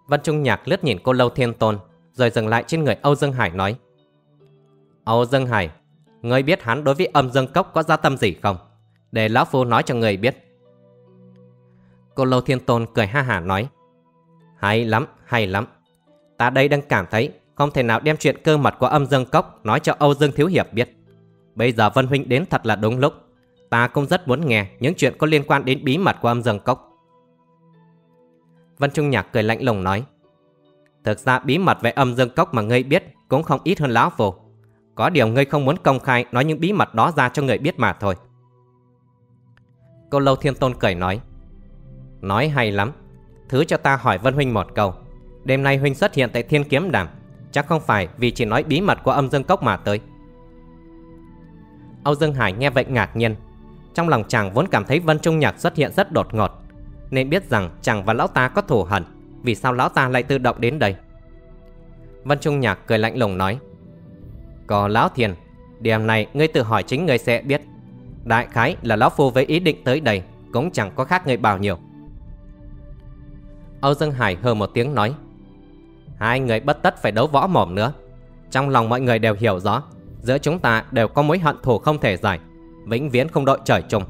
Speaker 1: Vân Trung Nhạc lướt nhìn cô Lâu Thiên Tôn Rồi dừng lại trên người Âu Dương Hải nói. Âu Dương Hải Ngươi biết hắn đối với âm dương cốc có gia tâm gì không? Để Lão Phu nói cho ngươi biết. Cô Lâu Thiên Tôn cười ha hả nói. Hay lắm, hay lắm. Ta đây đang cảm thấy Không thể nào đem chuyện cơ mật của âm dương cốc Nói cho Âu Dương Thiếu Hiệp biết. Bây giờ Vân Huynh đến thật là đúng lúc. Ta cũng rất muốn nghe những chuyện có liên quan đến bí mật của âm dương cốc. Vân Trung Nhạc cười lạnh lùng nói, Thực ra bí mật về âm dương cốc mà ngươi biết Cũng không ít hơn lão phù. Có điều ngươi không muốn công khai Nói những bí mật đó ra cho người biết mà thôi. Cô Lâu Thiên Tôn cười nói Nói hay lắm. Thứ cho ta hỏi Vân Huynh một câu. Đêm nay Huynh xuất hiện tại Thiên Kiếm Đàm, Chắc không phải vì chỉ nói bí mật của âm dương cốc mà tới. Âu Dương Hải nghe vậy ngạc nhiên. Trong lòng chàng vốn cảm thấy Vân Trung Nhạc xuất hiện rất đột ngột. Nên biết rằng chàng và lão ta có thù hận. Vì sao lão ta lại tự động đến đây? Văn Trung Nhạc cười lạnh lùng nói, Có lão thiền, Điểm này ngươi tự hỏi chính ngươi sẽ biết. Đại khái là lão phu với ý định tới đây Cũng chẳng có khác người bao nhiêu. Âu Dương Hải hờ một tiếng nói, Hai người bất tất phải đấu võ mồm nữa. Trong lòng mọi người đều hiểu rõ, Giữa chúng ta đều có mối hận thù không thể giải, Vĩnh viễn không đội trời chung.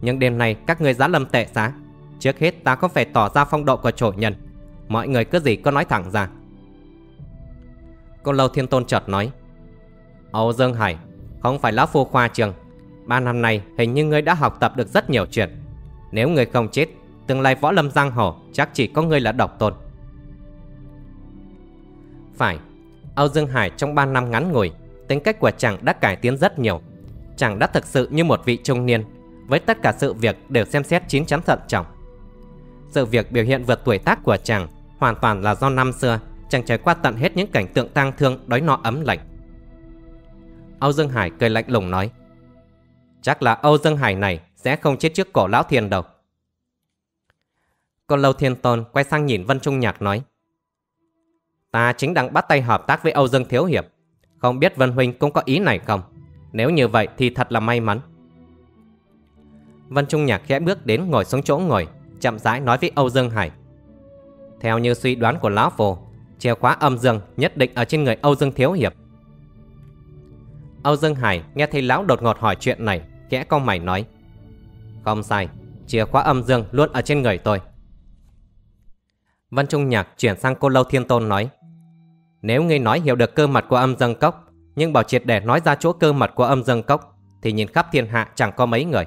Speaker 1: Nhưng đêm nay các người giá lâm tệ xá Trước hết ta không phải tỏ ra phong độ của chủ nhân. Mọi người cứ gì có nói thẳng ra. Cô Lâu Thiên Tôn chợt nói, Âu Dương Hải, Không phải lão phu khoa trường. Ba năm nay hình như ngươi đã học tập được rất nhiều chuyện. Nếu ngươi không chết, Tương lai võ lâm giang hồ Chắc chỉ có ngươi là độc tôn. Phải, Âu Dương Hải trong 3 năm ngắn ngủi, Tính cách của chàng đã cải tiến rất nhiều. Chàng đã thực sự như một vị trung niên, Với tất cả sự việc đều xem xét chín chắn thận trọng. Sự việc biểu hiện vượt tuổi tác của chàng Hoàn toàn là do năm xưa, Chàng trải qua tận hết những cảnh tượng tang thương, Đói nọ ấm lạnh. Âu Dương Hải cười lạnh lùng nói, Chắc là Âu Dương Hải này Sẽ không chết trước cổ lão thiên đâu. Còn Lâu Thiên Tôn quay sang nhìn Vân Trung Nhạc nói, Ta chính đang bắt tay hợp tác với Âu Dương Thiếu Hiệp. Không biết Vân Huynh cũng có ý này không? Nếu như vậy thì thật là may mắn. Vân Trung Nhạc khẽ bước đến ngồi xuống chỗ ngồi. Chậm rãi nói với Âu Dương Hải. Theo như suy đoán của Lão Phù Chìa khóa âm dương nhất định ở trên người Âu Dương Thiếu Hiệp. Âu Dương Hải nghe thấy Lão đột ngột hỏi chuyện này kẽ cong mày nói, Không sai, Chìa khóa âm dương luôn ở trên người tôi. Văn Trung Nhạc chuyển sang cô Lâu Thiên Tôn nói, Nếu ngươi nói hiểu được cơ mật của âm dương cốc, Nhưng bảo triệt để nói ra chỗ cơ mật của âm dương cốc, Thì nhìn khắp thiên hạ chẳng có mấy người.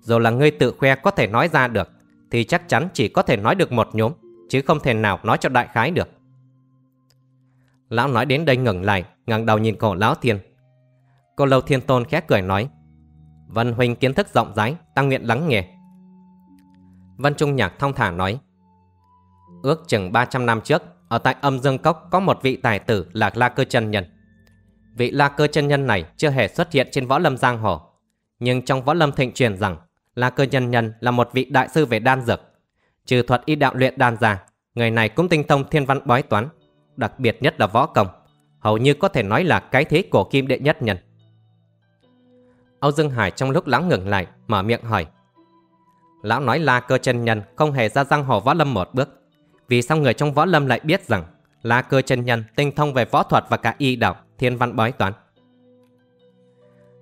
Speaker 1: Dù là ngươi tự khoe có thể nói ra được Thì chắc chắn chỉ có thể nói được một nhóm Chứ không thể nào nói cho đại khái được Lão nói đến đây ngừng lại ngẩng đầu nhìn cổ lão thiên Cô Lâu Thiên Tôn khẽ cười nói Vân Huynh kiến thức rộng rãi Tăng nguyện lắng nghe Vân Trung Nhạc thong thả nói Ước chừng 300 năm trước, ở tại âm dương cốc có một vị tài tử là La Cơ chân Nhân. Vị La Cơ chân Nhân này chưa hề xuất hiện trên võ lâm giang hồ. Nhưng trong võ lâm thịnh truyền rằng La Cơ Nhân Nhân là một vị đại sư về đan dược. Trừ thuật y đạo luyện đan ra, người này cũng tinh thông thiên văn bói toán, đặc biệt nhất là võ công. Hầu như có thể nói là cái thế cổ kim đệ nhất nhân. Âu Dương Hải trong lúc lắng ngừng lại, mở miệng hỏi. Lão nói La Cơ chân Nhân không hề ra giang hồ võ lâm một bước vì sao người trong võ lâm lại biết rằng La cơ chân nhân tinh thông về võ thuật và cả y đạo, thiên văn bói toán.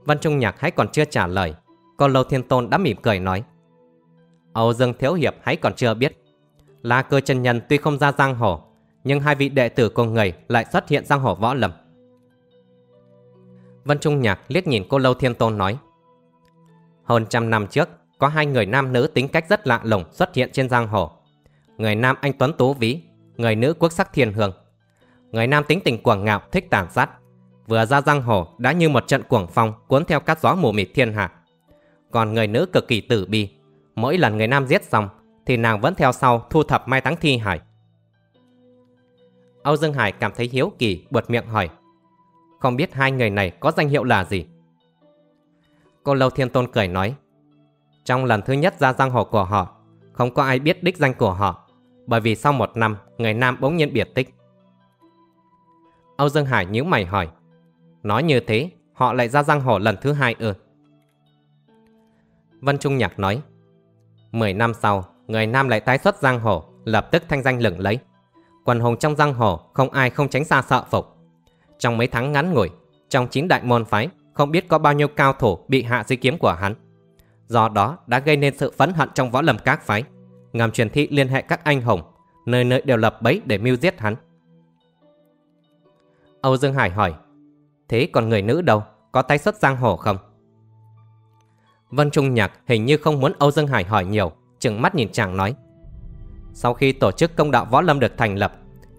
Speaker 1: Văn Trung Nhạc hãy còn chưa trả lời, còn Lâu Thiên Tôn đã mỉm cười nói. Âu Dương Thiếu Hiệp hãy còn chưa biết. La cơ chân nhân tuy không ra giang hồ, nhưng hai vị đệ tử của người lại xuất hiện giang hồ võ lâm. Vân Trung Nhạc liếc nhìn cô Lâu Thiên Tôn nói. Hơn trăm năm trước, có hai người nam nữ tính cách rất lạ lùng xuất hiện trên giang hồ người nam anh Tuấn Tú Ví, người nữ quốc sắc thiên hương. Người nam tính tình cuồng ngạo, thích tàn sát. Vừa ra giang hồ đã như một trận cuồng phong cuốn theo các gió mù mịt thiên hạ. Còn người nữ cực kỳ tử bi, mỗi lần người nam giết xong thì nàng vẫn theo sau thu thập mai táng thi hải. Âu Dương Hải cảm thấy hiếu kỳ, buột miệng hỏi. Không biết hai người này có danh hiệu là gì? Cô Lâu Thiên Tôn cười nói. Trong lần thứ nhất ra giang hồ của họ, không có ai biết đích danh của họ bởi vì sau một năm, người nam bỗng nhiên biệt tích. Âu Dương Hải nhíu mày hỏi. Nói như thế, họ lại ra giang hồ lần thứ hai ư? Vân Trung Nhạc nói. Mười năm sau, người nam lại tái xuất giang hồ, lập tức thanh danh lửng lấy. Quần hùng trong giang hồ, không ai không tránh xa sợ phục. Trong mấy tháng ngắn ngủi, trong chín đại môn phái, không biết có bao nhiêu cao thủ bị hạ dưới kiếm của hắn. Do đó đã gây nên sự phẫn hận trong võ lâm các phái ngầm truyền thị liên hệ các anh hùng, nơi nơi đều lập bẫy để mưu giết hắn. Âu Dương Hải hỏi, thế còn người nữ đâu, có tái xuất giang hồ không? Vân Trung Nhạc hình như không muốn Âu Dương Hải hỏi nhiều, chừng mắt nhìn chàng nói. Sau khi tổ chức công đạo võ lâm được thành lập,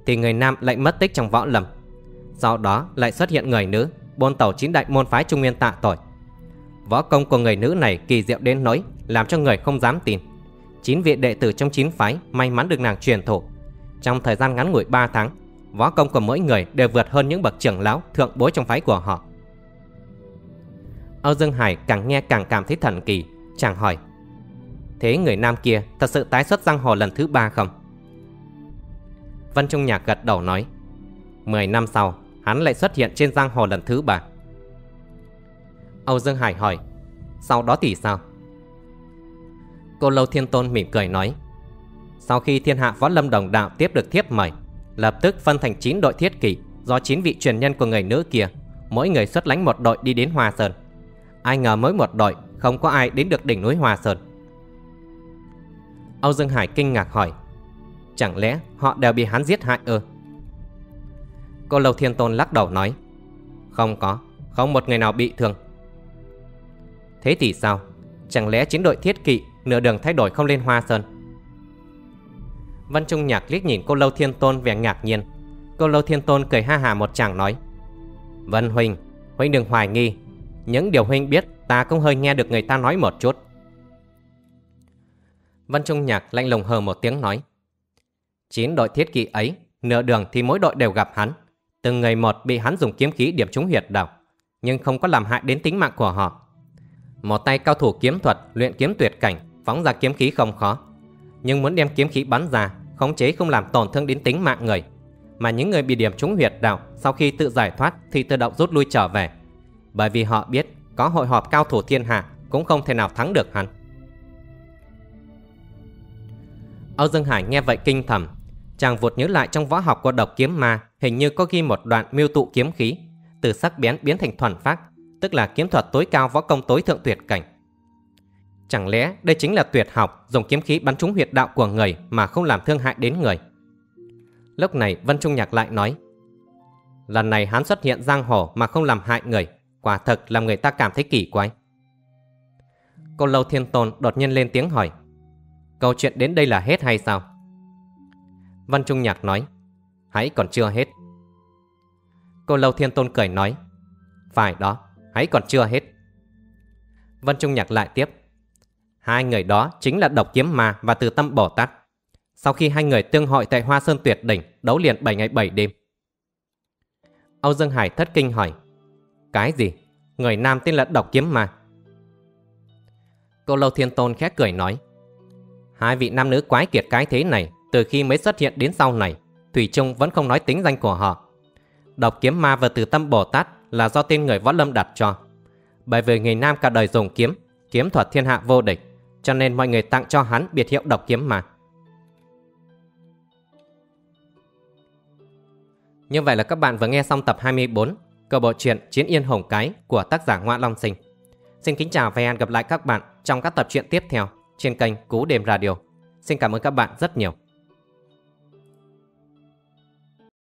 Speaker 1: thì người nam lại mất tích trong võ lâm. Sau đó lại xuất hiện người nữ, bôn tàu chín đại môn phái trung nguyên tạ tội. Võ công của người nữ này kỳ diệu đến nỗi làm cho người không dám tin chín vị đệ tử trong chín phái may mắn được nàng truyền thụ. Trong thời gian ngắn ngủi 3 tháng, võ công của mỗi người đều vượt hơn những bậc trưởng lão thượng bối trong phái của họ. Âu Dương Hải càng nghe càng cảm thấy thần kỳ, Chàng hỏi Thế người nam kia thật sự tái xuất giang hồ lần thứ ba không? Văn Trung Nhạc gật đầu nói, Mười năm sau, Hắn lại xuất hiện trên giang hồ lần thứ ba Âu Dương Hải hỏi, Sau đó thì sao? Cô Lâu Thiên Tôn mỉm cười nói, Sau khi thiên hạ võ lâm đồng đạo tiếp được thiếp mời, Lập tức phân thành 9 đội thiết kỷ Do 9 vị truyền nhân của người nữ kia, Mỗi người xuất lánh một đội đi đến Hoa Sơn Ai ngờ mới một đội Không có ai đến được đỉnh núi Hoa Sơn. Âu Dương Hải kinh ngạc hỏi Chẳng lẽ họ đều bị hắn giết hại ư? Cô Lâu Thiên Tôn lắc đầu nói Không có Không một người nào bị thương. Thế thì sao? Chẳng lẽ chiến đội thiết kỵ Nửa đường thay đổi không lên Hoa Sơn? Văn Trung Nhạc liếc nhìn cô Lâu Thiên Tôn vẻ ngạc nhiên. Cô Lâu Thiên Tôn cười ha hà một chàng nói Vân Huỳnh, Huỳnh đừng hoài nghi. Những điều Huynh biết, ta cũng hơi nghe được người ta nói một chút. Văn Trung Nhạc lạnh lùng hờ một tiếng nói, Chín đội thiết kỵ ấy, Nửa đường thì mỗi đội đều gặp hắn. Từng người một bị hắn dùng kiếm khí điểm trúng huyệt đạo Nhưng không có làm hại đến tính mạng của họ. Một tay cao thủ kiếm thuật Luyện kiếm tuyệt cảnh, Phóng ra kiếm khí không khó. Nhưng muốn đem kiếm khí bắn ra, Khống chế không làm tổn thương đến tính mạng người. Mà những người bị điểm trúng huyệt đạo Sau khi tự giải thoát thì tự động rút lui trở về. Bởi vì họ biết Có hội họp cao thủ thiên hạ Cũng không thể nào thắng được hắn. Âu Dương Hải nghe vậy kinh thầm. Chàng vụt nhớ lại trong võ học của độc kiếm ma, Hình như có ghi một đoạn miêu tụ kiếm khí. Từ sắc bén biến thành thuần phát Tức là kiếm thuật tối cao võ công tối thượng tuyệt cảnh. Chẳng lẽ đây chính là tuyệt học, Dùng kiếm khí bắn trúng huyệt đạo của người Mà không làm thương hại đến người? Lúc này Vân Trung Nhạc lại nói, Lần này hắn xuất hiện giang hồ Mà không làm hại người Quả thật làm người ta cảm thấy kỳ quái. Cô Lâu Thiên Tôn đột nhiên lên tiếng hỏi Câu chuyện đến đây là hết hay sao? Văn Trung Nhạc nói Hãy còn chưa hết. Cô Lâu Thiên Tôn cười nói Phải đó, hãy còn chưa hết. Văn Trung Nhạc lại tiếp Hai người đó chính là Độc Kiếm Ma và Từ Tâm Bồ Tát. Sau khi hai người tương hội tại Hoa Sơn Tuyệt Đỉnh Đấu liền 7 ngày 7 đêm. Âu Dương Hải thất kinh hỏi cái gì? Người nam tên là Độc Kiếm Ma Cô Lâu Thiên Tôn khẽ cười nói Hai vị nam nữ quái kiệt cái thế này từ khi mới xuất hiện đến sau này, Thủy Trung vẫn không nói tính danh của họ. Độc kiếm ma và từ tâm Bồ Tát là do tên người võ lâm đặt cho. Bởi vì người nam cả đời dùng kiếm, kiếm thuật thiên hạ vô địch, cho nên mọi người tặng cho hắn biệt hiệu độc kiếm ma. Như vậy là các bạn vừa nghe xong tập 24 của bộ truyện Chiến Yên Hồng Cái của tác giả Ngoại Long Sinh. Xin kính chào và hẹn gặp lại các bạn trong các tập truyện tiếp theo trên kênh Cú Đêm Radio. Xin cảm ơn các bạn rất nhiều.